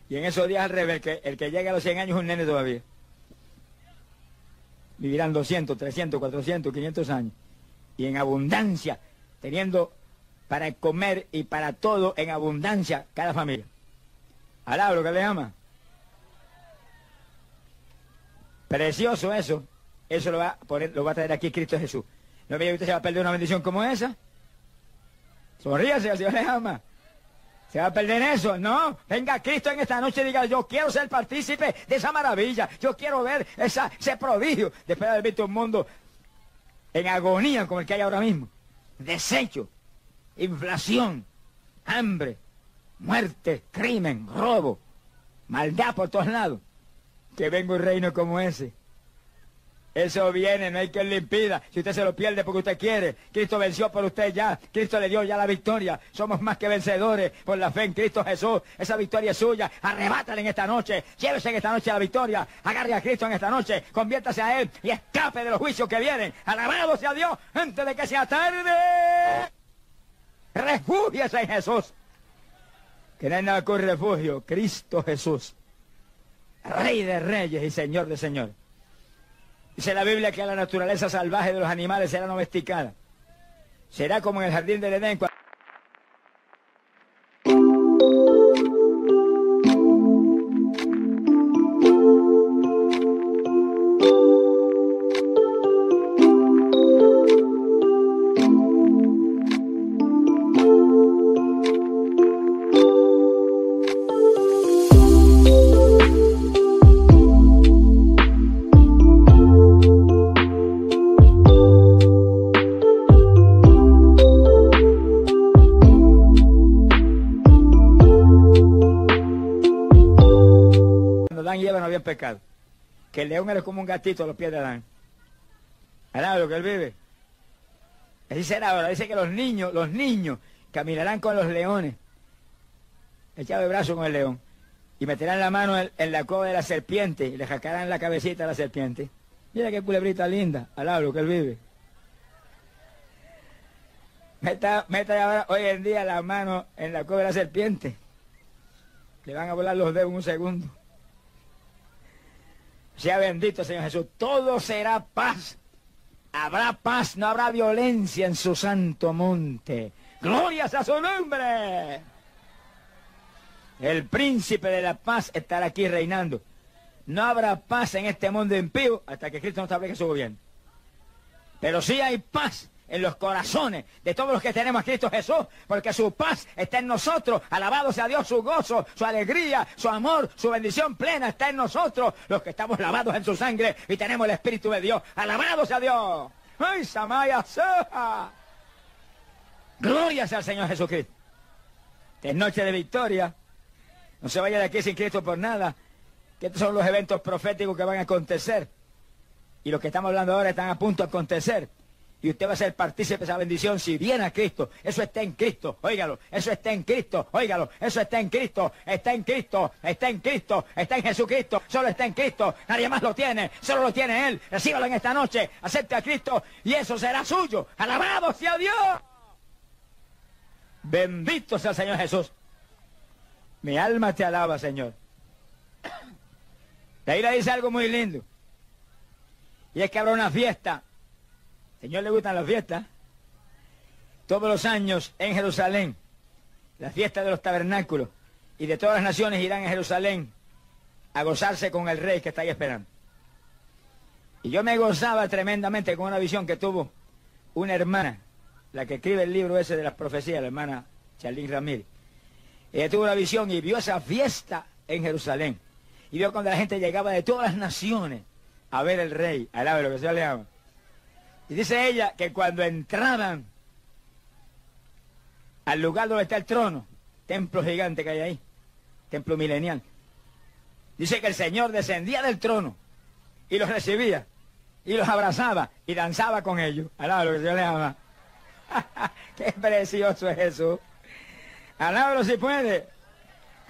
Y en esos días al revés, que el que llega a los 100 años es un nene todavía. Vivirán 200, 300, 400, 500 años. Y en abundancia, teniendo para comer y para todo en abundancia cada familia. Alaba lo que le ama. Precioso eso. Eso lo va a poner, lo va a traer aquí Cristo Jesús. ¿No ve que usted se va a perder una bendición como esa? Sonríase, el Señor le ama. ¿Se va a perder eso? No. Venga Cristo en esta noche y diga, yo quiero ser partícipe de esa maravilla. Yo quiero ver esa, ese prodigio. Después de haber visto un mundo en agonía como el que hay ahora mismo. Desecho, inflación, hambre, muerte, crimen, robo, maldad por todos lados. que venga un reino como ese. Eso viene, no hay quien le impida. Si usted se lo pierde porque usted quiere, Cristo venció por usted ya. Cristo le dio ya la victoria. Somos más que vencedores por la fe en Cristo Jesús. Esa victoria es suya. Arrebátala en esta noche. Llévese en esta noche la victoria. Agarre a Cristo en esta noche. Conviértase a Él y escape de los juicios que vienen. Alabado sea Dios antes de que sea tarde. Refúgiese en Jesús. Que no hay nada con refugio. Cristo Jesús. Rey de reyes y Señor de señores. Dice la Biblia que la naturaleza salvaje de los animales será domesticada. Será como en el jardín del Edén. Gatito a los pies de Adán. ¿Verdad lo que él vive? Así será ahora. Dice que los niños, los niños caminarán con los leones. Echado de brazo con el león. Y meterán la mano en, la coba de la serpiente y le jacarán la cabecita a la serpiente. Mira qué culebrita linda. Al lo que él vive. Meta, meta ahora, hoy en día la mano en la coba de la serpiente. Le van a volar los dedos un segundo. Sea bendito, Señor Jesús. Todo será paz. Habrá paz, no habrá violencia en su santo monte. Glorias a su nombre. El príncipe de la paz estará aquí reinando. No habrá paz en este mundo impío hasta que Cristo no establezca su gobierno. Pero sí hay paz en los corazones de todos los que tenemos a Cristo Jesús, porque su paz está en nosotros. Alabado sea Dios, su gozo, su alegría, su amor, su bendición plena está en nosotros, los que estamos lavados en su sangre y tenemos el Espíritu de Dios. Alabado sea Dios. ¡Ay, Samaya! Gloria sea al Señor Jesucristo. Es noche de victoria. No se vaya de aquí sin Cristo por nada. Que estos son los eventos proféticos que van a acontecer. Y los que estamos hablando ahora están a punto de acontecer y usted va a ser partícipe de esa bendición si viene a Cristo. Eso está en Cristo, óigalo, eso está en Cristo, óigalo, eso está en Cristo, está en Cristo, está en Cristo, está en Jesucristo, solo está en Cristo, nadie más lo tiene, solo lo tiene Él. Recíbalo en esta noche, acepte a Cristo y eso será suyo. Alabado sea Dios. Bendito sea el Señor Jesús. Mi alma te alaba, Señor. Ahí le dice algo muy lindo. Y es que habrá una fiesta Señor le gustan las fiestas. Todos los años en Jerusalén, la fiesta de los tabernáculos, y de todas las naciones irán a Jerusalén a gozarse con el rey que está ahí esperando. Y yo me gozaba tremendamente con una visión que tuvo una hermana, la que escribe el libro ese de las profecías, la hermana Charlene Ramírez. Ella tuvo una visión y vio esa fiesta en Jerusalén. Y vio cuando la gente llegaba de todas las naciones a ver el rey, al lo que se le llama. Y dice ella que cuando entraban al lugar donde está el trono, templo gigante que hay ahí, templo milenial, dice que el Señor descendía del trono y los recibía y los abrazaba y danzaba con ellos. Alaba lo que Dios le ama. Qué precioso es Jesús. Alábalo si puede.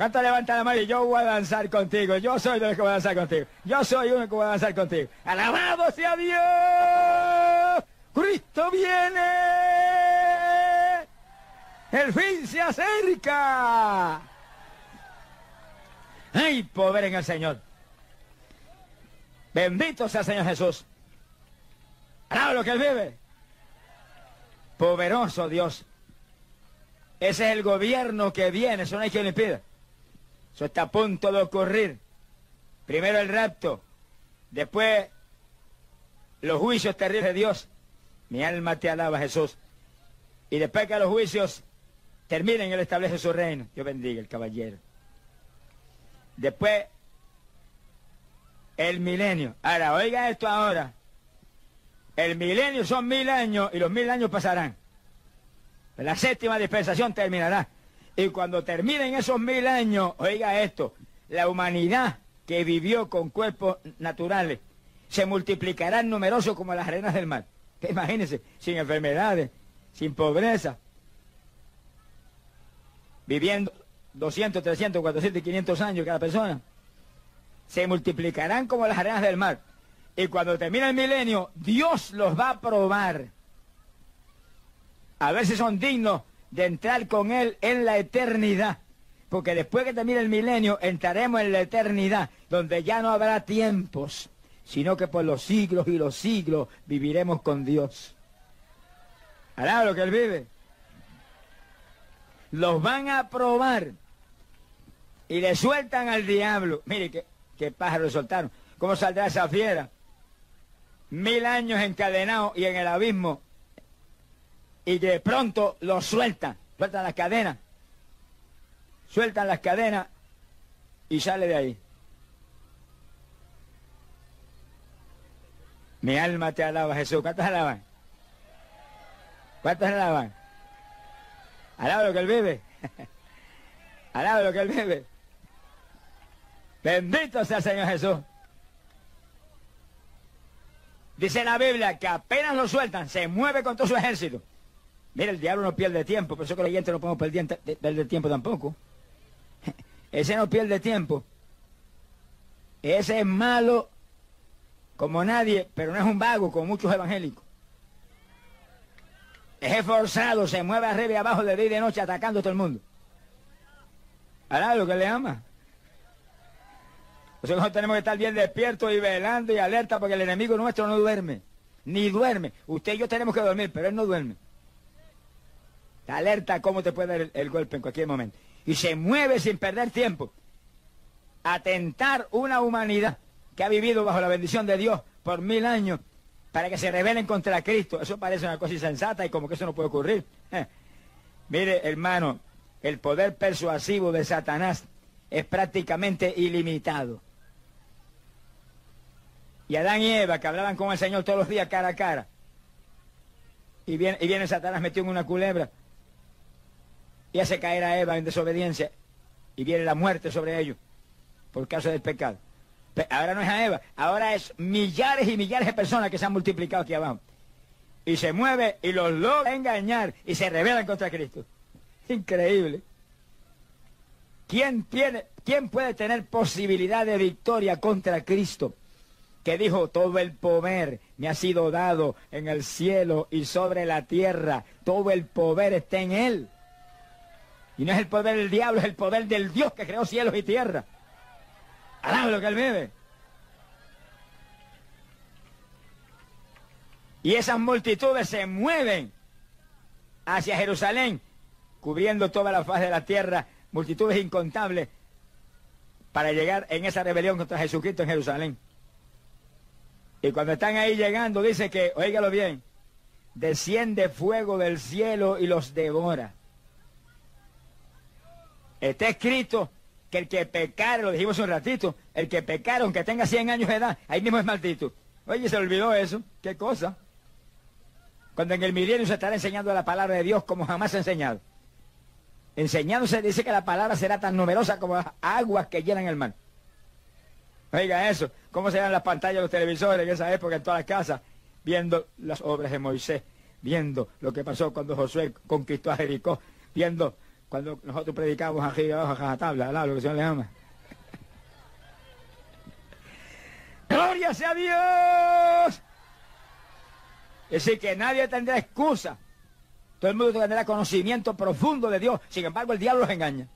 ¿Cuánto levanta la mano y yo voy a danzar contigo? Yo soy de los que voy a danzar contigo. Yo soy uno que voy a danzar contigo. Alabado sea Dios. Cristo viene. El fin se acerca. ¡Ay, poder en el Señor! Bendito sea el Señor Jesús. Alaba lo que Él vive. Poderoso Dios. Ese es el gobierno que viene, eso no hay quien pida. Eso está a punto de ocurrir. Primero el rapto, después los juicios terribles de Dios. Mi alma te alaba, Jesús. Y después que los juicios terminen, Él establece su reino. Yo bendiga el caballero. Después, el milenio. Ahora, oiga esto ahora. El milenio son mil años y los mil años pasarán. La séptima dispensación terminará. Y cuando terminen esos mil años, oiga esto, la humanidad que vivió con cuerpos naturales se multiplicarán numerosos como las arenas del mar. Imagínense, sin enfermedades, sin pobreza, viviendo 200, 300, 400 y 500 años cada persona. Se multiplicarán como las arenas del mar. Y cuando termine el milenio, Dios los va a probar. A ver si son dignos de entrar con Él en la eternidad. Porque después que termine el milenio, entraremos en la eternidad, donde ya no habrá tiempos, sino que por los siglos y los siglos viviremos con Dios. Hará lo que Él vive. Los van a probar y le sueltan al diablo. Mire qué, pájaro le soltaron. ¿Cómo saldrá esa fiera? Mil años encadenado y en el abismo. Y de pronto lo sueltan. Sueltan las cadenas. Sueltan las cadenas y sale de ahí. Mi alma te alaba, Jesús. ¿Cuántos alaban? ¿Cuántos alaban? Alaba lo que él vive. Alaba lo que él vive. Bendito sea el Señor Jesús. Dice la Biblia que apenas lo sueltan, se mueve con todo su ejército. Mira, el diablo no pierde tiempo, por eso que los oyentes no podemos perder, tiempo tampoco. Ese no pierde tiempo. Ese es malo como nadie, pero no es un vago como muchos evangélicos. Es esforzado, se mueve arriba y abajo de día y de noche atacando a todo el mundo. Hará lo que le ama. Nosotros tenemos que estar bien despiertos y velando y alerta porque el enemigo nuestro no duerme. Ni duerme. Usted y yo tenemos que dormir, pero él no duerme. Está alerta cómo te puede dar el, golpe en cualquier momento. Y se mueve sin perder tiempo. A tentar una humanidad que ha vivido bajo la bendición de Dios por mil años para que se rebelen contra Cristo. Eso parece una cosa insensata y como que eso no puede ocurrir. Eh. Mire, hermano, el poder persuasivo de Satanás es prácticamente ilimitado. Y Adán y Eva, que hablaban con el Señor todos los días cara a cara. Y viene, y viene Satanás metido en una culebra. Y hace caer a Eva en desobediencia. Y viene la muerte sobre ellos. Por causa del pecado. ahora no es a Eva. Ahora es millares y millares de personas que se han multiplicado aquí abajo. Y se mueve y los logra engañar. Y se rebelan contra Cristo. Increíble. ¿Quién, tiene, ¿Quién puede tener posibilidad de victoria contra Cristo? que dijo, todo el poder me ha sido dado en el cielo y sobre la tierra, todo el poder está en él. Y no es el poder del diablo, es el poder del Dios que creó cielos y tierra. Alaba lo que él vive. Y esas multitudes se mueven hacia Jerusalén, cubriendo toda la faz de la tierra, multitudes incontables, para llegar en esa rebelión contra Jesucristo en Jerusalén. Y cuando están ahí llegando, dice que, óigalo bien, desciende fuego del cielo y los devora. Está escrito que el que pecare, lo dijimos un ratito, el que pecare, aunque tenga 100 años de edad, ahí mismo es maldito. Oye, se olvidó eso. ¿Qué cosa? Cuando en el milenio se estará enseñando la palabra de Dios como jamás ha enseñado. Enseñándose dice que la palabra será tan numerosa como las aguas que llenan el mar. Oiga eso, cómo se las pantallas de los televisores en esa época en todas las casas, viendo las obras de Moisés, viendo lo que pasó cuando Josué conquistó a Jericó, viendo cuando nosotros predicamos aquí abajo a tabla, lo que se le llama. ¡Gloria sea Dios! Es decir, que nadie tendrá excusa. Todo el mundo tendrá conocimiento profundo de Dios. Sin embargo, el diablo los engaña.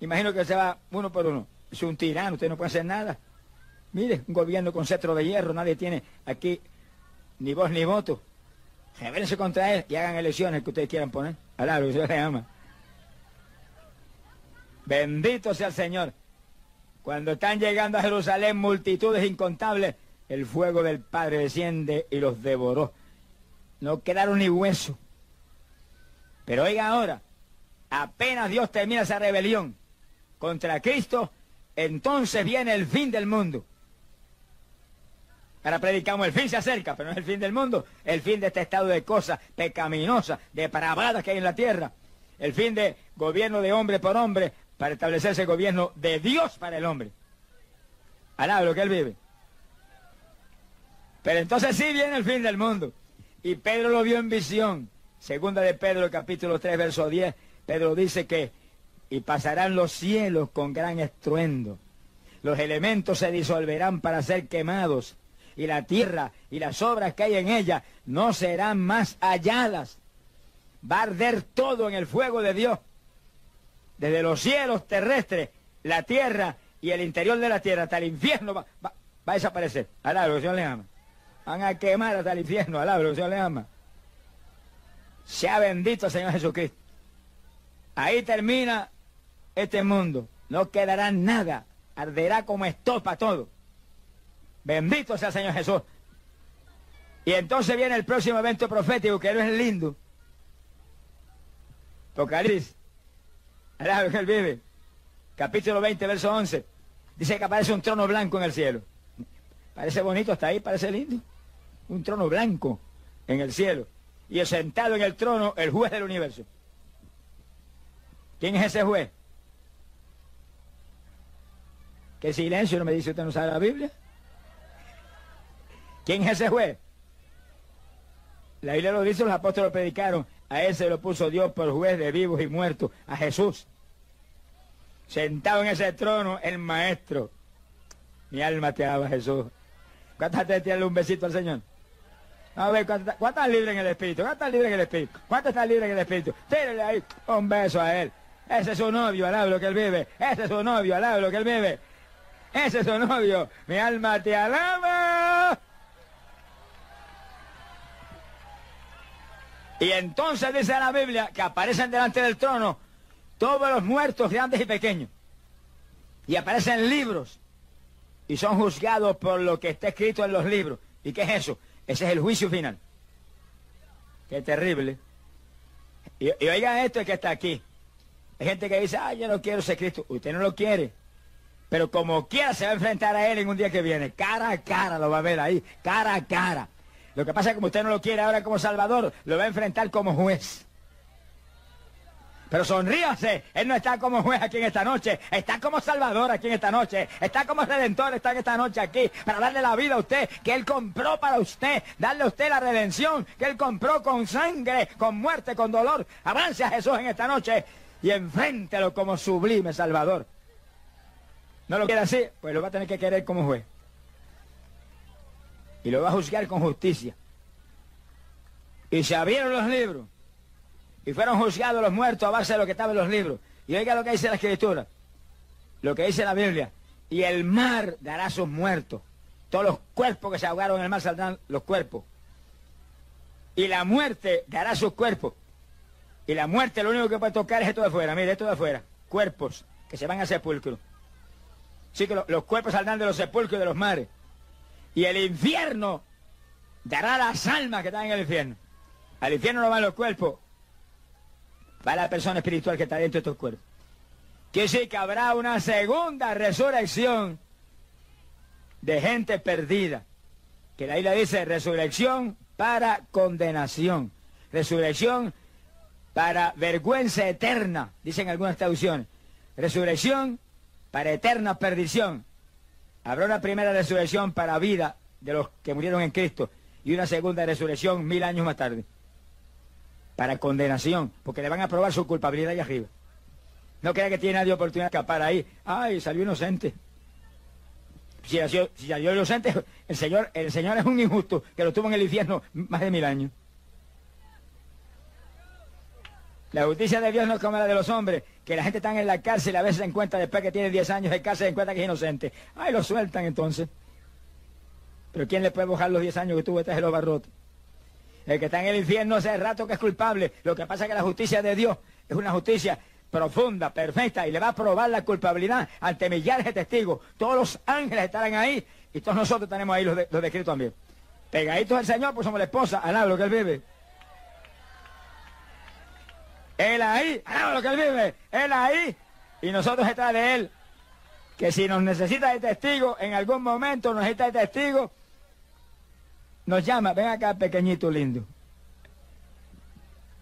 Imagino que se va uno por uno es un tirano, usted no puede hacer nada. Mire, un gobierno con cetro de hierro, nadie tiene aquí ni voz ni voto. Rebélense contra él y hagan elecciones que ustedes quieran poner. Le ama. Bendito sea el Señor. Cuando están llegando a Jerusalén multitudes incontables, el fuego del Padre desciende y los devoró. No quedaron ni hueso. Pero oiga ahora, apenas Dios termina esa rebelión contra Cristo, entonces viene el fin del mundo. Ahora predicamos, el fin se acerca, pero no es el fin del mundo, el fin de este estado de cosas pecaminosas, depravadas que hay en la tierra, el fin de gobierno de hombre por hombre para establecerse el gobierno de Dios para el hombre. Alaba lo que él vive. Pero entonces sí viene el fin del mundo. Y Pedro lo vio en visión. Segunda de Pedro, capítulo 3, verso 10. Pedro dice que, y pasarán los cielos con gran estruendo. Los elementos se disolverán para ser quemados. Y la tierra y las obras que hay en ella no serán más halladas. Va a arder todo en el fuego de Dios. Desde los cielos terrestres, la tierra y el interior de la tierra hasta el infierno va, a desaparecer. El Señor le ama. Van a quemar hasta el infierno. El Señor le ama. Sea bendito el Señor Jesucristo. Ahí termina este mundo. No quedará nada. Arderá como estopa todo. Bendito sea el Señor Jesús. Y entonces viene el próximo evento profético, que no es lindo. Apocalipsis. Que él vive capítulo 20, verso 11, dice que aparece un trono blanco en el cielo. Parece bonito, hasta ahí parece lindo. Un trono blanco en el cielo. Y sentado en el trono el juez del universo. ¿Quién es ese juez? ¿Qué silencio no me dice usted no sabe la Biblia? ¿Quién es ese juez? La Biblia lo dice, los apóstoles predicaron. A ese lo puso Dios por juez de vivos y muertos, a Jesús sentado en ese trono, el maestro. Mi alma te ama, Jesús. ¿Cuántas te tiene un besito al Señor? A ver, ¿cuántas, ¿cuántas libres en el Espíritu? ¿Cuántas libres en el Espíritu? ¿Cuántas están libres en el Espíritu? Tírale ahí un beso a él. Ese es su novio, al lo que él vive. Ese es su novio, al lo que él vive. Ese es su novio. Mi alma te alaba. Y entonces dice la Biblia que aparecen delante del trono todos los muertos, grandes y pequeños. Y aparecen libros y son juzgados por lo que está escrito en los libros. ¿Y qué es eso? Ese es el juicio final. Qué terrible. Y, y oigan esto que está aquí. Hay gente que dice, ah, yo no quiero ser Cristo. Usted no lo quiere. Pero como quiera se va a enfrentar a él en un día que viene. Cara a cara lo va a ver ahí. Cara a cara. Lo que pasa es que como usted no lo quiere ahora como Salvador, lo va a enfrentar como juez. Pero sonríase, Él no está como juez aquí en esta noche, está como Salvador aquí en esta noche, está como Redentor, está en esta noche aquí, para darle la vida a usted, que Él compró para usted, darle a usted la redención, que Él compró con sangre, con muerte, con dolor. Avance a Jesús en esta noche y enfréntelo como sublime Salvador. ¿No lo quiere así? Pues lo va a tener que querer como juez. Y lo va a juzgar con justicia. Y se abrieron los libros y fueron juzgados los muertos a base de lo que estaba en los libros. Y oiga lo que dice la escritura, lo que dice la Biblia. Y el mar dará sus muertos. Todos los cuerpos que se ahogaron en el mar saldrán los cuerpos. Y la muerte dará sus cuerpos. Y la muerte lo único que puede tocar es esto de afuera. Mire, esto de afuera. Cuerpos que se van a sepulcro. Sí que los cuerpos saldrán de los sepulcros de los mares. Y el infierno dará las almas que están en el infierno. Al infierno no van los cuerpos, para la persona espiritual que está dentro de estos cuerpos. Que sí que habrá una segunda resurrección de gente perdida. Que la isla dice resurrección para condenación. Resurrección para vergüenza eterna, dicen algunas traducciones. Resurrección para eterna perdición. Habrá una primera resurrección para vida de los que murieron en Cristo y una segunda resurrección mil años más tarde para condenación, porque le van a probar su culpabilidad allá arriba. No crea que tiene nadie oportunidad de escapar ahí. Ay, salió inocente. Si salió, inocente, el Señor, el Señor es un injusto que lo tuvo en el infierno más de mil años. La justicia de Dios no es como la de los hombres, que la gente está en la cárcel y a veces se encuentra, después que tiene 10 años de cárcel, se encuentra que es inocente. Ay, lo sueltan entonces. Pero ¿quién le puede bajar los 10 años que tuvo de los barrotes? El que está en el infierno hace rato que es culpable. Lo que pasa es que la justicia de Dios es una justicia profunda, perfecta, y le va a probar la culpabilidad ante millares de testigos. Todos los ángeles estarán ahí y todos nosotros tenemos ahí los de, los Cristo también. Pegaditos al Señor, pues somos la esposa, alaba lo que Él vive. Él ahí, alaba lo que Él vive. Él ahí y nosotros detrás de Él. Que si nos necesita de testigo, en algún momento nos necesita de testigo, nos llama, ven acá pequeñito lindo.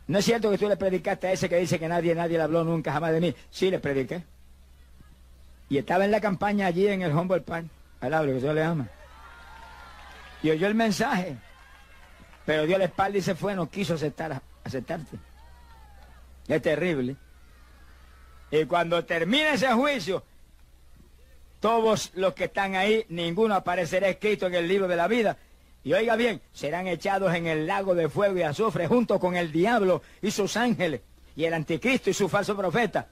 ¿No es cierto que tú le predicaste a ese que dice que nadie, nadie le habló nunca jamás de mí? Sí, le prediqué. Y estaba en la campaña allí en el Humboldt Park. Palabra que Dios le ama. Y oyó el mensaje. Pero dio la espalda y se fue, no quiso aceptar, aceptarte. Es terrible. Y cuando termine ese juicio, todos los que están ahí, ninguno aparecerá escrito en el libro de la vida. Y oiga bien, serán echados en el lago de fuego y azufre junto con el diablo y sus ángeles y el anticristo y su falso profeta.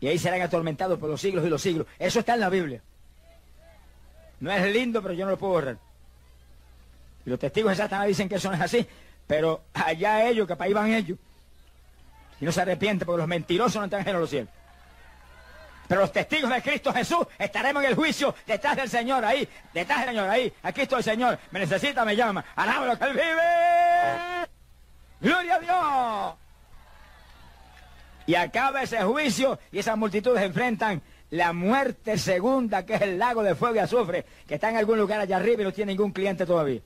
Y ahí serán atormentados por los siglos y los siglos. Eso está en la Biblia. No es lindo, pero yo no lo puedo borrar. Y los testigos de Satanás dicen que eso no es así. Pero allá ellos, ahí van ellos. Y no se arrepienten porque los mentirosos no están en los cielos. Pero los testigos de Cristo Jesús estaremos en el juicio detrás del Señor ahí, detrás del Señor ahí. Aquí estoy Señor, me necesita, me llama. Alaba lo que Él vive. Gloria a Dios. Y acaba ese juicio y esas multitudes enfrentan la muerte segunda, que es el lago de fuego y azufre, que está en algún lugar allá arriba y no tiene ningún cliente todavía.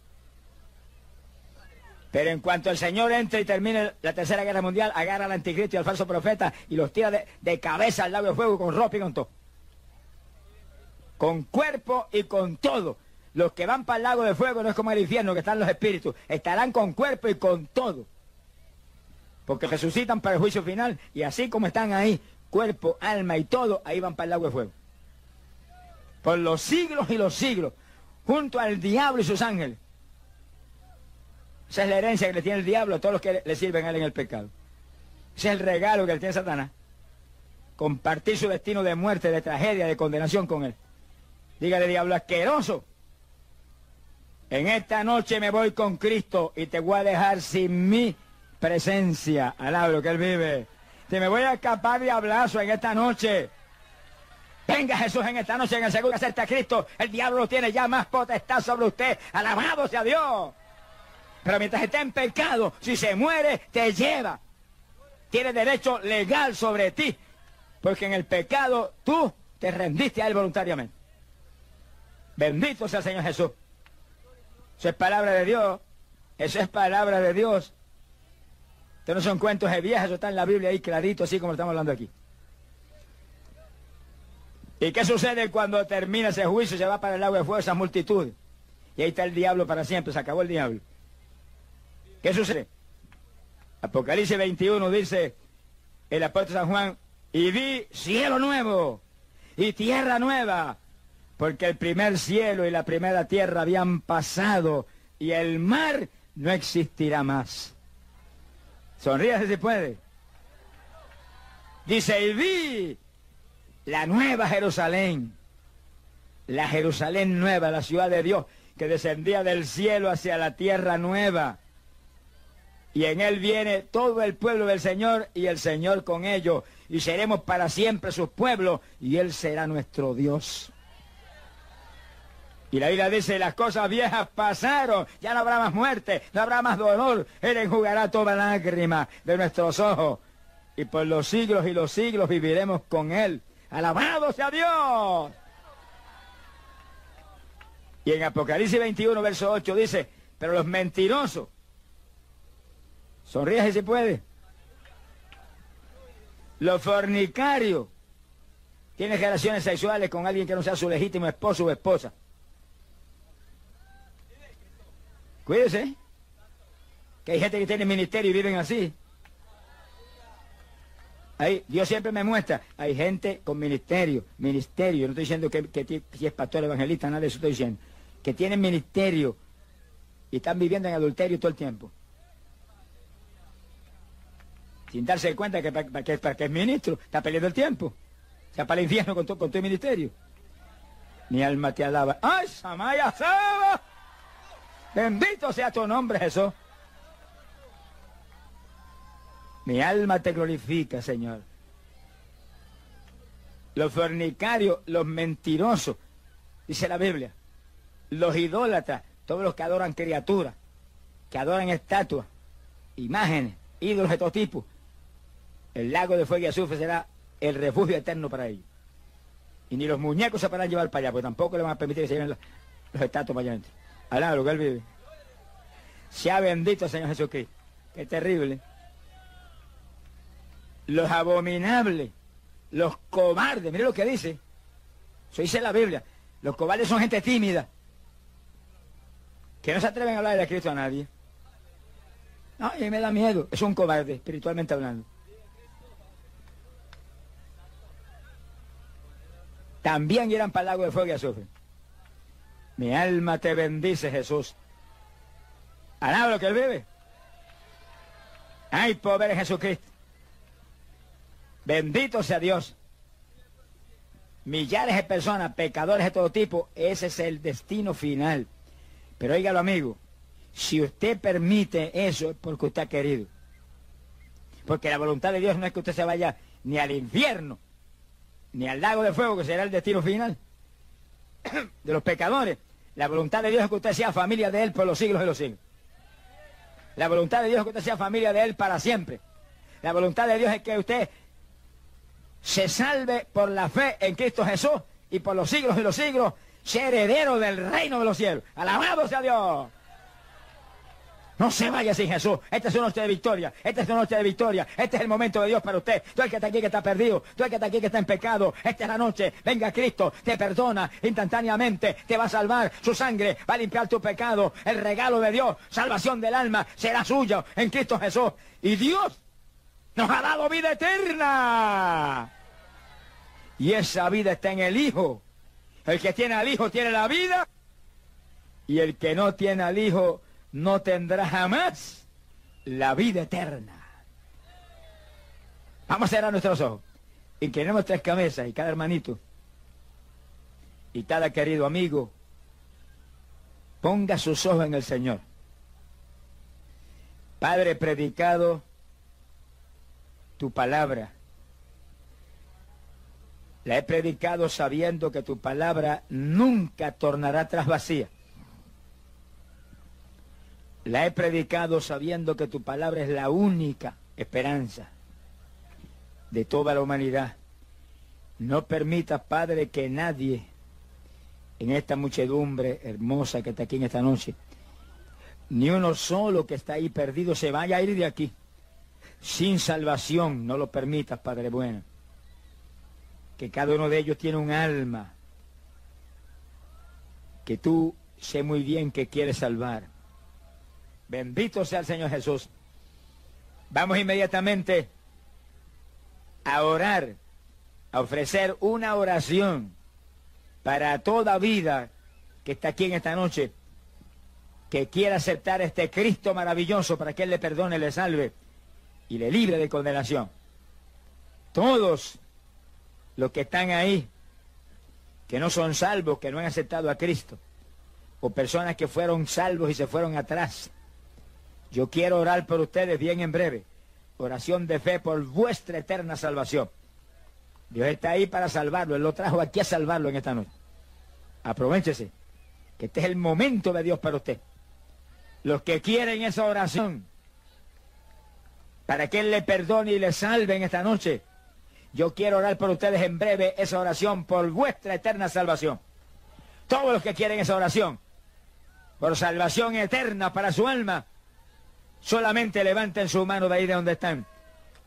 Pero en cuanto el Señor entre y termine la tercera guerra mundial, agarra al anticristo y al falso profeta y los tira de, cabeza al lago de fuego con ropa y con todo. Con cuerpo y con todo. Los que van para el lago de fuego no es como el infierno que están los espíritus. Estarán con cuerpo y con todo. Porque resucitan para el juicio final. Y así como están ahí, cuerpo, alma y todo, ahí van para el lago de fuego. Por los siglos y los siglos, junto al diablo y sus ángeles. Esa es la herencia que le tiene el diablo a todos los que le sirven a él en el pecado. Ese es el regalo que le tiene Satanás. Compartir su destino de muerte, de tragedia, de condenación con él. Dígale, diablo asqueroso. En esta noche me voy con Cristo y te voy a dejar sin mi presencia. Alabro que él vive. Te me voy a escapar de abrazo en esta noche. Venga Jesús en esta noche en el segundo acerca a Cristo. El diablo lo tiene ya más potestad sobre usted. Alabado sea Dios. Pero mientras esté en pecado, si se muere, te lleva. Tiene derecho legal sobre ti. Porque en el pecado tú te rendiste a él voluntariamente. Bendito sea el Señor Jesús. Eso es palabra de Dios. Eso es palabra de Dios. Estos no son cuentos de viejas, eso está en la Biblia ahí clarito, así como estamos hablando aquí. ¿Y qué sucede cuando termina ese juicio? Se va para el agua de fuego esa multitud. Y ahí está el diablo para siempre, se acabó el diablo. ¿Qué sucede? Apocalipsis 21 dice el apóstol San Juan, y vi cielo nuevo y tierra nueva, porque el primer cielo y la primera tierra habían pasado y el mar no existirá más. Sonríase si puede. Dice, y vi la nueva Jerusalén, la Jerusalén nueva, la ciudad de Dios, que descendía del cielo hacia la tierra nueva y en él viene todo el pueblo del Señor y el Señor con ellos. Y seremos para siempre sus pueblos y Él será nuestro Dios. Y la Biblia dice, las cosas viejas pasaron, ya no habrá más muerte, no habrá más dolor, Él enjugará toda lágrima de nuestros ojos. Y por los siglos y los siglos viviremos con Él. Alabado sea Dios. Y en Apocalipsis 21, verso 8 dice, pero los mentirosos Sonríe si puede. Los fornicarios tienen relaciones sexuales con alguien que no sea su legítimo esposo o esposa. Cuídese. Que hay gente que tiene ministerio y viven así. Ahí, Dios siempre me muestra, hay gente con ministerio, ministerio, no estoy diciendo que, que, si es pastor evangelista, nada de eso estoy diciendo, que tienen ministerio y están viviendo en adulterio todo el tiempo sin darse cuenta que para, que, es ministro, está perdiendo el tiempo. sea, para el infierno con tu, con tu ministerio. Mi alma te alaba. ¡Ay, Samaya Saba! Bendito sea tu nombre, Jesús. Mi alma te glorifica, Señor. Los fornicarios, los mentirosos, dice la Biblia. Los idólatras, todos los que adoran criaturas, que adoran estatuas, imágenes, ídolos de todo tipo, el lago de fuego y azufre será el refugio eterno para ellos. Y ni los muñecos se podrán llevar para allá, porque tampoco le van a permitir que se lleven los, estatuas para allá adentro. lo que él vive. Sea bendito Señor Jesucristo. Qué terrible. Los abominables, los cobardes, mire lo que dice. Eso dice la Biblia. Los cobardes son gente tímida. Que no se atreven a hablar de Cristo a nadie. No, y me da miedo. Es un cobarde, espiritualmente hablando. También irán para el lago de fuego y azufre. Mi alma te bendice, Jesús. Alaba lo que él vive. Ay, pobre Jesucristo. Bendito sea Dios. Millares de personas, pecadores de todo tipo, ese es el destino final. Pero oígalo, amigo, si usted permite eso es porque usted ha querido. Porque la voluntad de Dios no es que usted se vaya ni al infierno, ni al lago de fuego, que será el destino final de los pecadores. La voluntad de Dios es que usted sea familia de Él por los siglos de los siglos. La voluntad de Dios es que usted sea familia de Él para siempre. La voluntad de Dios es que usted se salve por la fe en Cristo Jesús y por los siglos de los siglos sea heredero del reino de los cielos. Alabado sea Dios. No se vaya sin Jesús. Esta es una noche de victoria. Esta es una noche de victoria. Este es el momento de Dios para usted. Tú el que está aquí que está perdido. Tú el que está aquí que está en pecado. Esta es la noche. Venga Cristo. Te perdona instantáneamente. Te va a salvar. Su sangre va a limpiar tu pecado. El regalo de Dios. Salvación del alma. Será suyo en Cristo Jesús. Y Dios nos ha dado vida eterna. Y esa vida está en el Hijo. El que tiene al Hijo tiene la vida. Y el que no tiene al Hijo no tendrá jamás la vida eterna. Vamos a cerrar nuestros ojos. Inclinemos nuestras cabezas y cada hermanito y cada querido amigo ponga sus ojos en el Señor. Padre predicado, tu palabra. La he predicado sabiendo que tu palabra nunca tornará tras vacía. La he predicado sabiendo que tu palabra es la única esperanza de toda la humanidad. No permitas, Padre, que nadie en esta muchedumbre hermosa que está aquí en esta noche, ni uno solo que está ahí perdido se vaya a ir de aquí sin salvación. No lo permitas, Padre bueno. Que cada uno de ellos tiene un alma que tú sé muy bien que quieres salvar. Bendito sea el Señor Jesús. Vamos inmediatamente a orar, a ofrecer una oración para toda vida que está aquí en esta noche, que quiera aceptar este Cristo maravilloso para que Él le perdone, le salve y le libre de condenación. Todos los que están ahí, que no son salvos, que no han aceptado a Cristo, o personas que fueron salvos y se fueron atrás, yo quiero orar por ustedes bien en breve. Oración de fe por vuestra eterna salvación. Dios está ahí para salvarlo. Él lo trajo aquí a salvarlo en esta noche. Aprovechese. Que este es el momento de Dios para usted. Los que quieren esa oración para que Él le perdone y le salve en esta noche. Yo quiero orar por ustedes en breve esa oración por vuestra eterna salvación. Todos los que quieren esa oración por salvación eterna para su alma Solamente levanten su mano de ahí de donde están.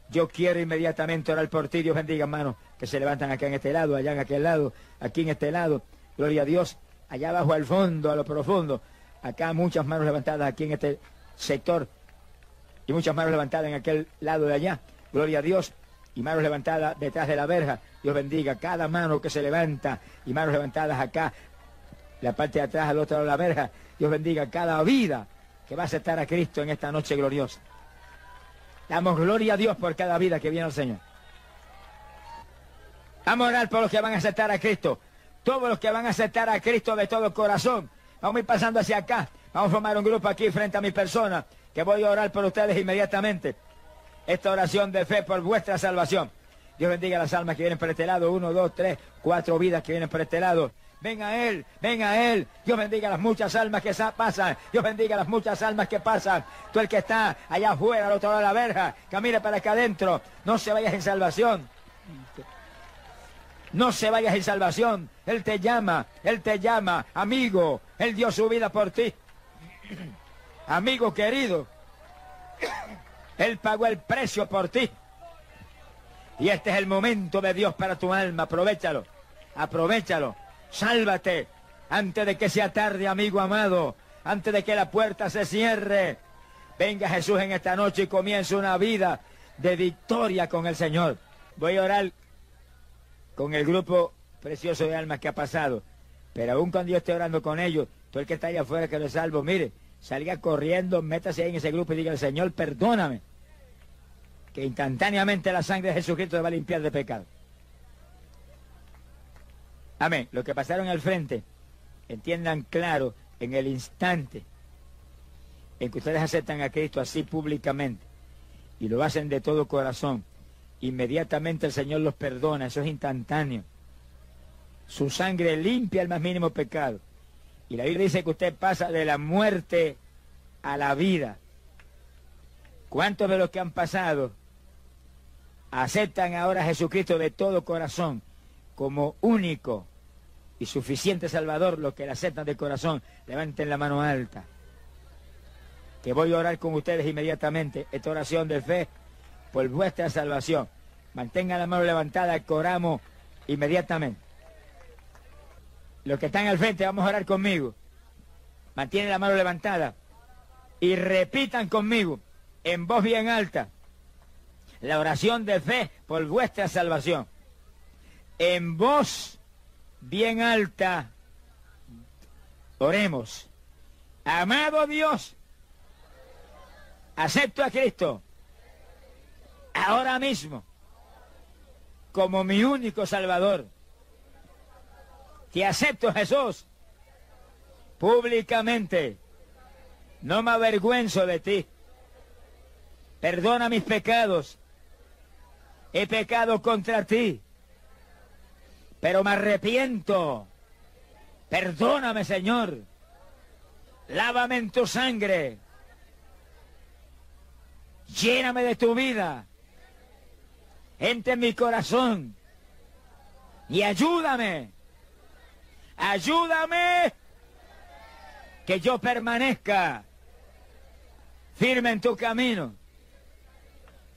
Yo quiero inmediatamente orar por ti. Dios bendiga, hermano, que se levantan acá en este lado, allá en aquel lado, aquí en este lado. Gloria a Dios. Allá abajo al fondo, a lo profundo. Acá muchas manos levantadas aquí en este sector. Y muchas manos levantadas en aquel lado de allá. Gloria a Dios. Y manos levantadas detrás de la verja. Dios bendiga cada mano que se levanta. Y manos levantadas acá. La parte de atrás, al otro lado de la verja. Dios bendiga cada vida que va a aceptar a Cristo en esta noche gloriosa. Damos gloria a Dios por cada vida que viene al Señor. Vamos a orar por los que van a aceptar a Cristo. Todos los que van a aceptar a Cristo de todo corazón. Vamos a ir pasando hacia acá. Vamos a formar un grupo aquí frente a mi persona. Que voy a orar por ustedes inmediatamente. Esta oración de fe por vuestra salvación. Dios bendiga las almas que vienen por este lado. Uno, dos, tres, cuatro vidas que vienen por este lado. Ven a Él, ven a Él. Dios bendiga las muchas almas que pasan. Dios bendiga las muchas almas que pasan. Tú el que está allá afuera, al otro lado de la verja, camina para acá adentro. No se vayas en salvación. No se vayas en salvación. Él te llama, Él te llama, amigo. Él dio su vida por ti. Amigo querido. Él pagó el precio por ti. Y este es el momento de Dios para tu alma. Aprovechalo. Aprovechalo. Sálvate antes de que sea tarde, amigo amado, antes de que la puerta se cierre. Venga Jesús en esta noche y comience una vida de victoria con el Señor. Voy a orar con el grupo precioso de almas que ha pasado. Pero aún cuando yo esté orando con ellos, todo el que está allá afuera que lo salvo, mire, salga corriendo, métase ahí en ese grupo y diga, Señor, perdóname. Que instantáneamente la sangre de Jesucristo te va a limpiar de pecado. Amén. Los que pasaron al frente, entiendan claro en el instante en que ustedes aceptan a Cristo así públicamente y lo hacen de todo corazón, inmediatamente el Señor los perdona, eso es instantáneo. Su sangre limpia el más mínimo pecado. Y la Biblia dice que usted pasa de la muerte a la vida. ¿Cuántos de los que han pasado aceptan ahora a Jesucristo de todo corazón como único y suficiente Salvador, los que la aceptan de corazón, levanten la mano alta. Que voy a orar con ustedes inmediatamente esta oración de fe por vuestra salvación. Mantengan la mano levantada, coramos inmediatamente. Los que están al frente, vamos a orar conmigo. Mantienen la mano levantada y repitan conmigo en voz bien alta la oración de fe por vuestra salvación. En voz bien alta. Oremos. Amado Dios, acepto a Cristo ahora mismo como mi único Salvador. Te acepto, Jesús, públicamente. No me avergüenzo de ti. Perdona mis pecados. He pecado contra ti pero me arrepiento. Perdóname, Señor. Lávame en tu sangre. Lléname de tu vida. Entre en mi corazón. Y ayúdame. Ayúdame. Que yo permanezca firme en tu camino.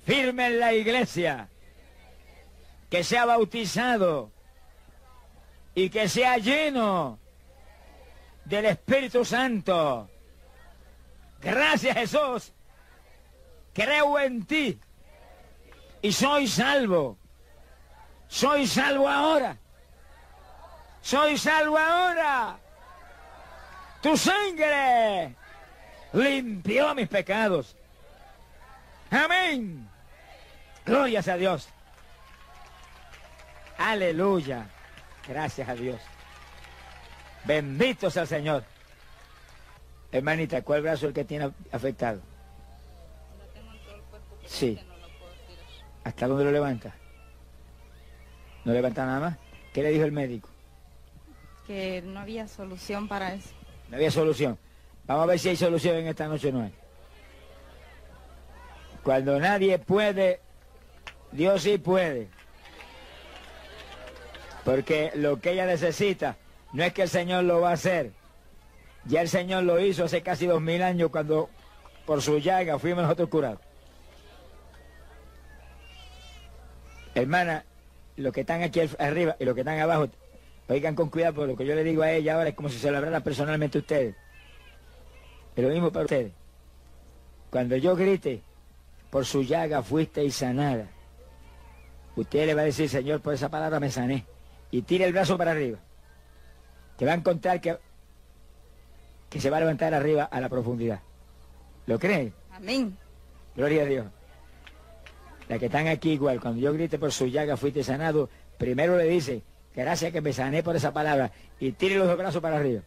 Firme en la iglesia. Que sea bautizado y que sea lleno del Espíritu Santo. Gracias Jesús. Creo en ti y soy salvo. Soy salvo ahora. Soy salvo ahora. Tu sangre limpió mis pecados. Amén. Glorias a Dios. Aleluya. Gracias a Dios. Bendito sea el Señor. Hermanita, ¿cuál brazo es el que tiene afectado? Sí. ¿Hasta dónde lo levanta? ¿No levanta nada más? ¿Qué le dijo el médico? Que no había solución para eso. No había solución. Vamos a ver si hay solución en esta noche o no hay. Cuando nadie puede, Dios sí puede. Porque lo que ella necesita no es que el Señor lo va a hacer. Ya el Señor lo hizo hace casi dos mil años cuando por su llaga fuimos nosotros curados. Hermana, los que están aquí arriba y los que están abajo, oigan con cuidado porque lo que yo le digo a ella ahora es como si se lo hablara personalmente a ustedes. Es lo mismo para ustedes. Cuando yo grite, por su llaga fuiste y sanada. Usted le va a decir, Señor, por esa palabra me sané y tire el brazo para arriba. Te va a encontrar que, que se va a levantar arriba a la profundidad. ¿Lo cree? Amén. Gloria a Dios. La que están aquí igual, cuando yo grite por su llaga fuiste sanado, primero le dice, gracias que me sané por esa palabra, y tire los dos brazos para arriba.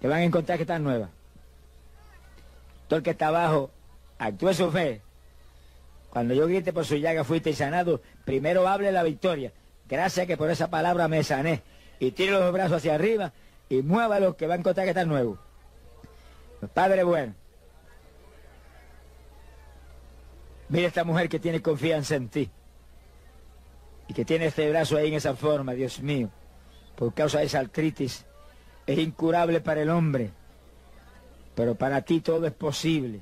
Te van a encontrar que están nuevas. Todo el que está abajo, actúe su fe. Cuando yo grite por su llaga fuiste sanado, primero hable la victoria. Gracias que por esa palabra me sané. Y tire los brazos hacia arriba y muévalo que va a encontrar que está nuevo. Padre bueno. Mira esta mujer que tiene confianza en ti. Y que tiene este brazo ahí en esa forma, Dios mío. Por causa de esa artritis. Es incurable para el hombre. Pero para ti todo es posible.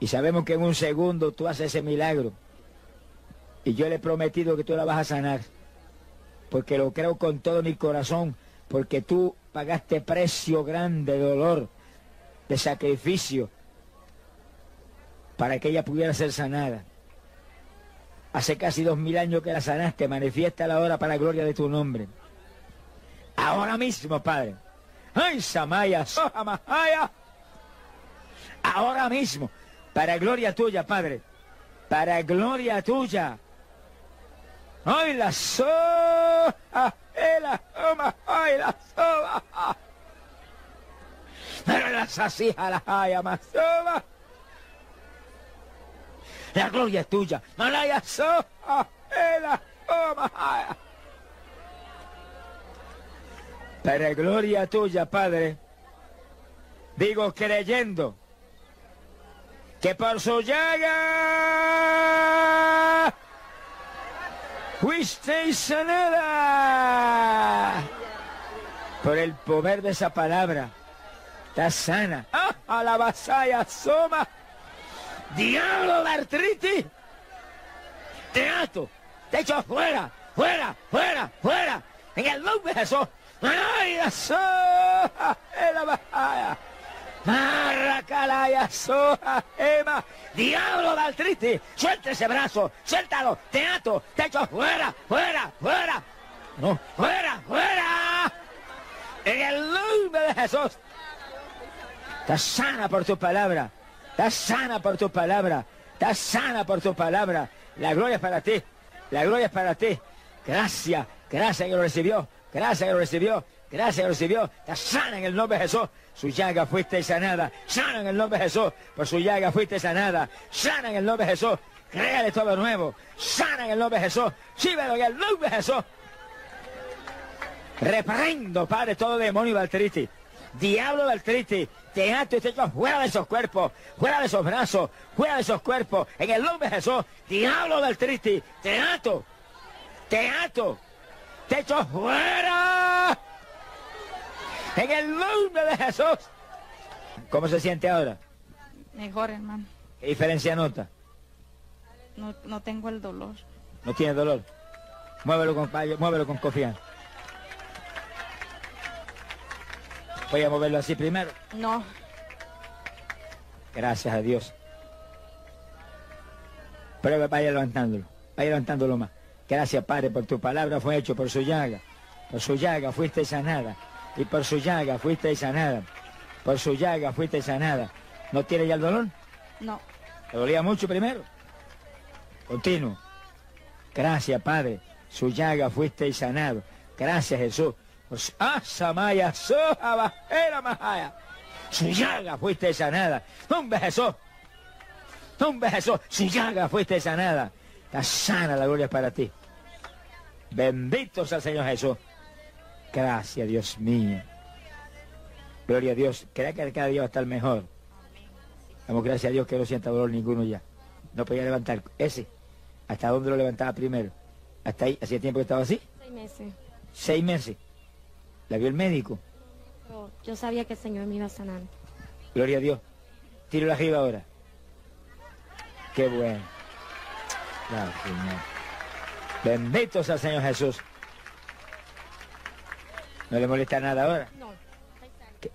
Y sabemos que en un segundo tú haces ese milagro. Y yo le he prometido que tú la vas a sanar. porque lo creo con todo mi corazón, porque tú pagaste precio grande de dolor, de sacrificio, para que ella pudiera ser sanada. Hace casi dos mil años que la sanaste, manifiesta la hora para la gloria de tu nombre. Ahora mismo, Padre. ¡Ay, Samaya, Sohamahaya! Ahora mismo, para gloria tuya, Padre. Para gloria tuya. ¡Ay, la soja! ¡La soma! ¡Ay, la soja! Pero la sasija la haya más soja. La gloria es tuya. Malaya soja! ¡La soma! Para gloria tuya, Padre, digo creyendo que por su llaga fuiste sanada. Por el poder de esa palabra, está sana. ¡Ah! A la vasalla soma. Diablo de artritis. Te ato. Te echo fuera, fuera, fuera, fuera. En el nombre de Jesús. ¡Ay, la soja! ¡La vasalla! Marracalaya, soja, diablo de artritis, suelta ese brazo, suéltalo, te ato, te echo fuera, fuera, fuera, no, fuera, fuera, en el nombre de Jesús. Estás sana por tu palabra, estás sana por tu palabra, estás sana por tu palabra. La gloria es para ti, la gloria es para ti. Gracias, gracias que lo recibió, gracias que lo recibió, gracias que lo recibió. Estás sana en el nombre de Jesús su llaga fuiste sanada. Sana en el nombre de Jesús. Por su llaga fuiste sanada. Sana en el nombre de Jesús. Créale todo nuevo. Sana en el nombre de Jesús. Síbelo en el nombre de Jesús. Reprendo, Padre, todo demonio de artritis. Diablo de artritis. Te ato y te echo fuera de esos cuerpos, fuera de esos brazos, fuera de esos cuerpos. En el nombre de Jesús. Diablo de artritis. Te ato. Te ato. Te echo fuera. En el nombre de Jesús. ¿Cómo se siente ahora? Mejor, hermano. ¿Qué diferencia nota? No, no tengo el dolor. ¿No tiene dolor? Muévelo con, muévelo con confianza. Voy a moverlo así primero. No. Gracias a Dios. Pero vaya levantándolo. Vaya levantándolo más. Gracias, Padre, por tu palabra fue hecho por su llaga. Por su llaga fuiste sanada y por su llaga fuiste sanada. Por su llaga fuiste sanada. ¿No tiene ya el dolor? No. ¿Te dolía mucho primero? Continuo. Gracias, Padre. Su llaga fuiste sanado. Gracias, Jesús. Ah, Samaya, Su llaga fuiste sanada. Nombre Jesús. Nombre Jesús. Su llaga fuiste sanada. Está sana la gloria para ti. Bendito sea el Señor Jesús. Gracias, Dios mío. Gloria a Dios. Crea que cada día va a estar mejor. Damos gracias a Dios que no sienta dolor ninguno ya. No podía levantar ese. ¿Hasta dónde lo levantaba primero? ¿Hasta ahí? ¿Hacía tiempo que estaba así? Seis meses. ¿Seis meses? ¿La vio el médico? yo sabía que el Señor me iba sanando. Gloria a Dios. Tiro la arriba ahora. Qué bueno. Gracias, Señor. Bendito sea el Señor Jesús. ¿No le molesta nada ahora? No.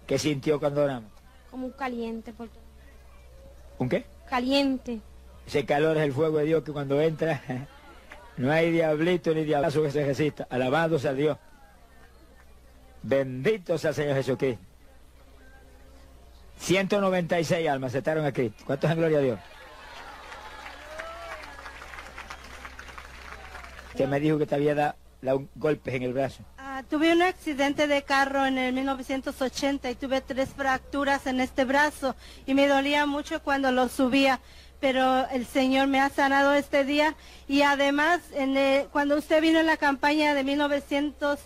¿Qué, sintió cuando oramos? Como un caliente. Por... ¿Un qué? Caliente. Ese calor es el fuego de Dios que cuando entra no hay diablito ni diablazo que se resista. Alabado sea Dios. Bendito sea el Señor Jesucristo. 196 almas aceptaron a Cristo. ¿Cuántos en gloria a Dios? Que me dijo que te había dado golpes en el brazo tuve un accidente de carro en el 1980 y tuve tres fracturas en este brazo y me dolía mucho cuando lo subía, pero el Señor me ha sanado este día. Y además en cuando usted vino en la campaña de 1900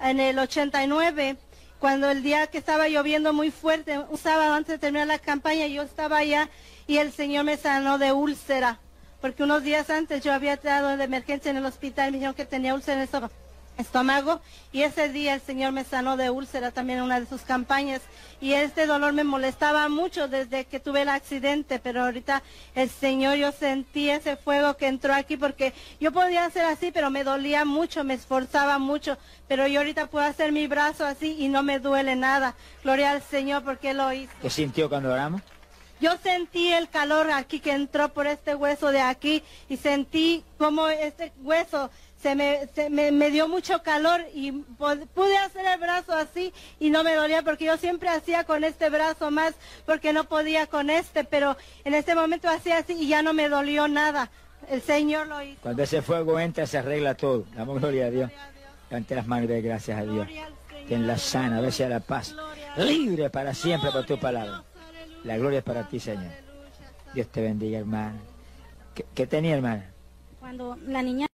en el 89 cuando el día que estaba lloviendo muy fuerte, un sábado antes de terminar la campaña, yo estaba allá y el Señor me sanó de úlcera, porque unos días antes yo había estado de emergencia en el hospital y me dijeron que tenía úlcera en el estómago estómago y ese día el Señor me sanó de úlcera también en una de sus campañas y este dolor me molestaba mucho desde que tuve el accidente, pero ahorita el Señor yo sentí ese fuego que entró aquí porque yo podía hacer así, pero me dolía mucho, me esforzaba mucho, pero yo ahorita puedo hacer mi brazo así y no me duele nada. Gloria al Señor porque lo hizo. ¿Qué sintió cuando oramos? Yo sentí el calor aquí que entró por este hueso de aquí y sentí como este hueso se me, se me, me dio mucho calor y pude hacer el brazo así y no me dolía porque yo siempre hacía con este brazo más porque no podía con este, pero en este momento hacía así y ya no me dolió nada. El Señor lo hizo. Cuando ese fuego entra se arregla todo. Damos gloria a Dios. Levante las manos y dé gracias a Dios. Señor. Ten la sana, a a la paz. Libre para siempre por tu palabra. La gloria es para ti, Señor. Dios te bendiga, hermana. ¿Qué, qué tenía, hermana? Cuando la niña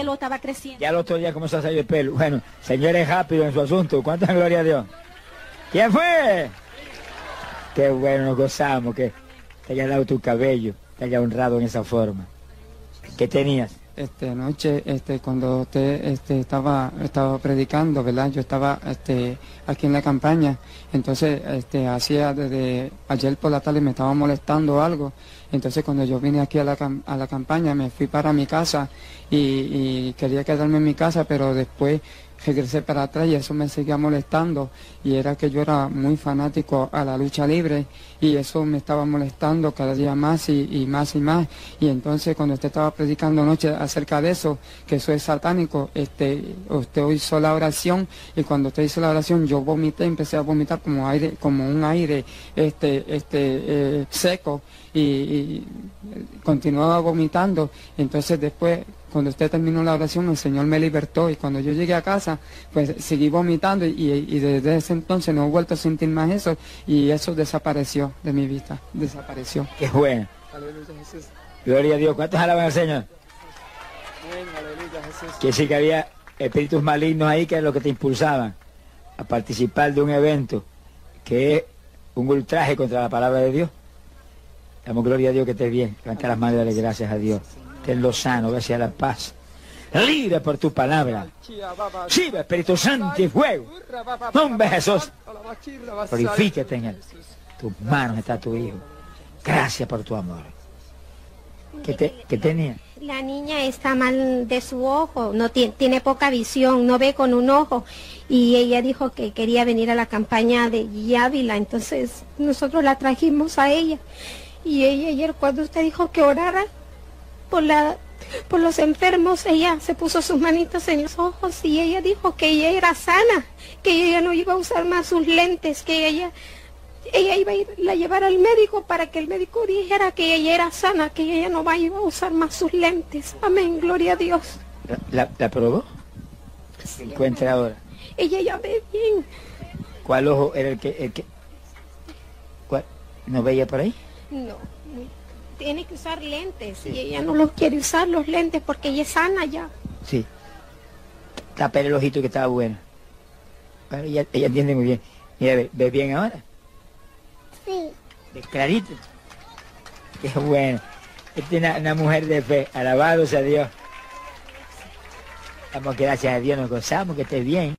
pelo estaba creciendo. Ya el otro día comenzó a salir el pelo. Bueno, señor es rápido en su asunto. ¿Cuánta gloria a Dios? ¿Quién fue? Qué bueno, nos gozamos que te haya dado tu cabello, te haya honrado en esa forma. ¿Qué tenías? Este, anoche, este, cuando usted este, estaba, estaba predicando, ¿verdad? Yo estaba este, aquí en la campaña, entonces este, hacía desde ayer por la tarde me estaba molestando algo, entonces cuando yo vine aquí a la, a la campaña me fui para mi casa y quería quedarme en mi casa, pero después regresé para atrás y eso me seguía molestando. Y era que yo era muy fanático a la lucha libre y eso me estaba molestando cada día más y, más y más. Y entonces cuando usted estaba predicando anoche acerca de eso que eso es satánico este usted hizo la oración y cuando usted hizo la oración yo vomité empecé a vomitar como aire como un aire este este eh, seco y, continuaba vomitando entonces después cuando usted terminó la oración, el Señor me libertó y cuando yo llegué a casa, pues seguí vomitando y, desde ese entonces no he vuelto a sentir más eso y eso desapareció de mi vista, desapareció. Qué bueno. Gloria a Dios. ¿Cuántos alaban al Señor? Aleluya. Quiere decir que había espíritus malignos ahí que es lo que te impulsaban a participar de un evento que es un ultraje contra la palabra de Dios. Damos gloria a Dios que estés bien. Levanta las manos y dale gracias a Dios. Tenlo sano, gracias a la paz. Libre por tu palabra. Sí, Espíritu Santo y fuego. Nombre Jesús. Glorifícate en él. Tus manos está tu hijo. Gracias por tu amor. ¿Qué, te, qué tenía? La niña está mal de su ojo, no tiene, tiene poca visión, no ve con un ojo. Y ella dijo que quería venir a la campaña de Yávila, entonces nosotros la trajimos a ella. Y ella ayer cuando usted dijo que orara por la por los enfermos, ella se puso sus manitas en los ojos y ella dijo que ella era sana, que ella no iba a usar más sus lentes, que ella ella iba a ir, la llevar al médico para que el médico dijera que ella era sana, que ella no va a, iba a usar más sus lentes. Amén, gloria a Dios. ¿La, la probó? ¿Se encuentra ahora? Ella ya ve bien. ¿Cuál ojo era el que... El que cuál? ¿No veía por ahí? No, tiene que usar lentes y ella no los quiere usar los lentes porque ella es sana ya. Sí. Tapé el ojito que estaba bueno. Bueno, ella, ella entiende muy bien. Mira, ¿ve- ¿ves bien ahora? Sí. ¿Ves clarito? Qué bueno. Esta es una, una mujer de fe. Alabado sea Dios. Damos gracias a Dios, nos gozamos, que estés bien.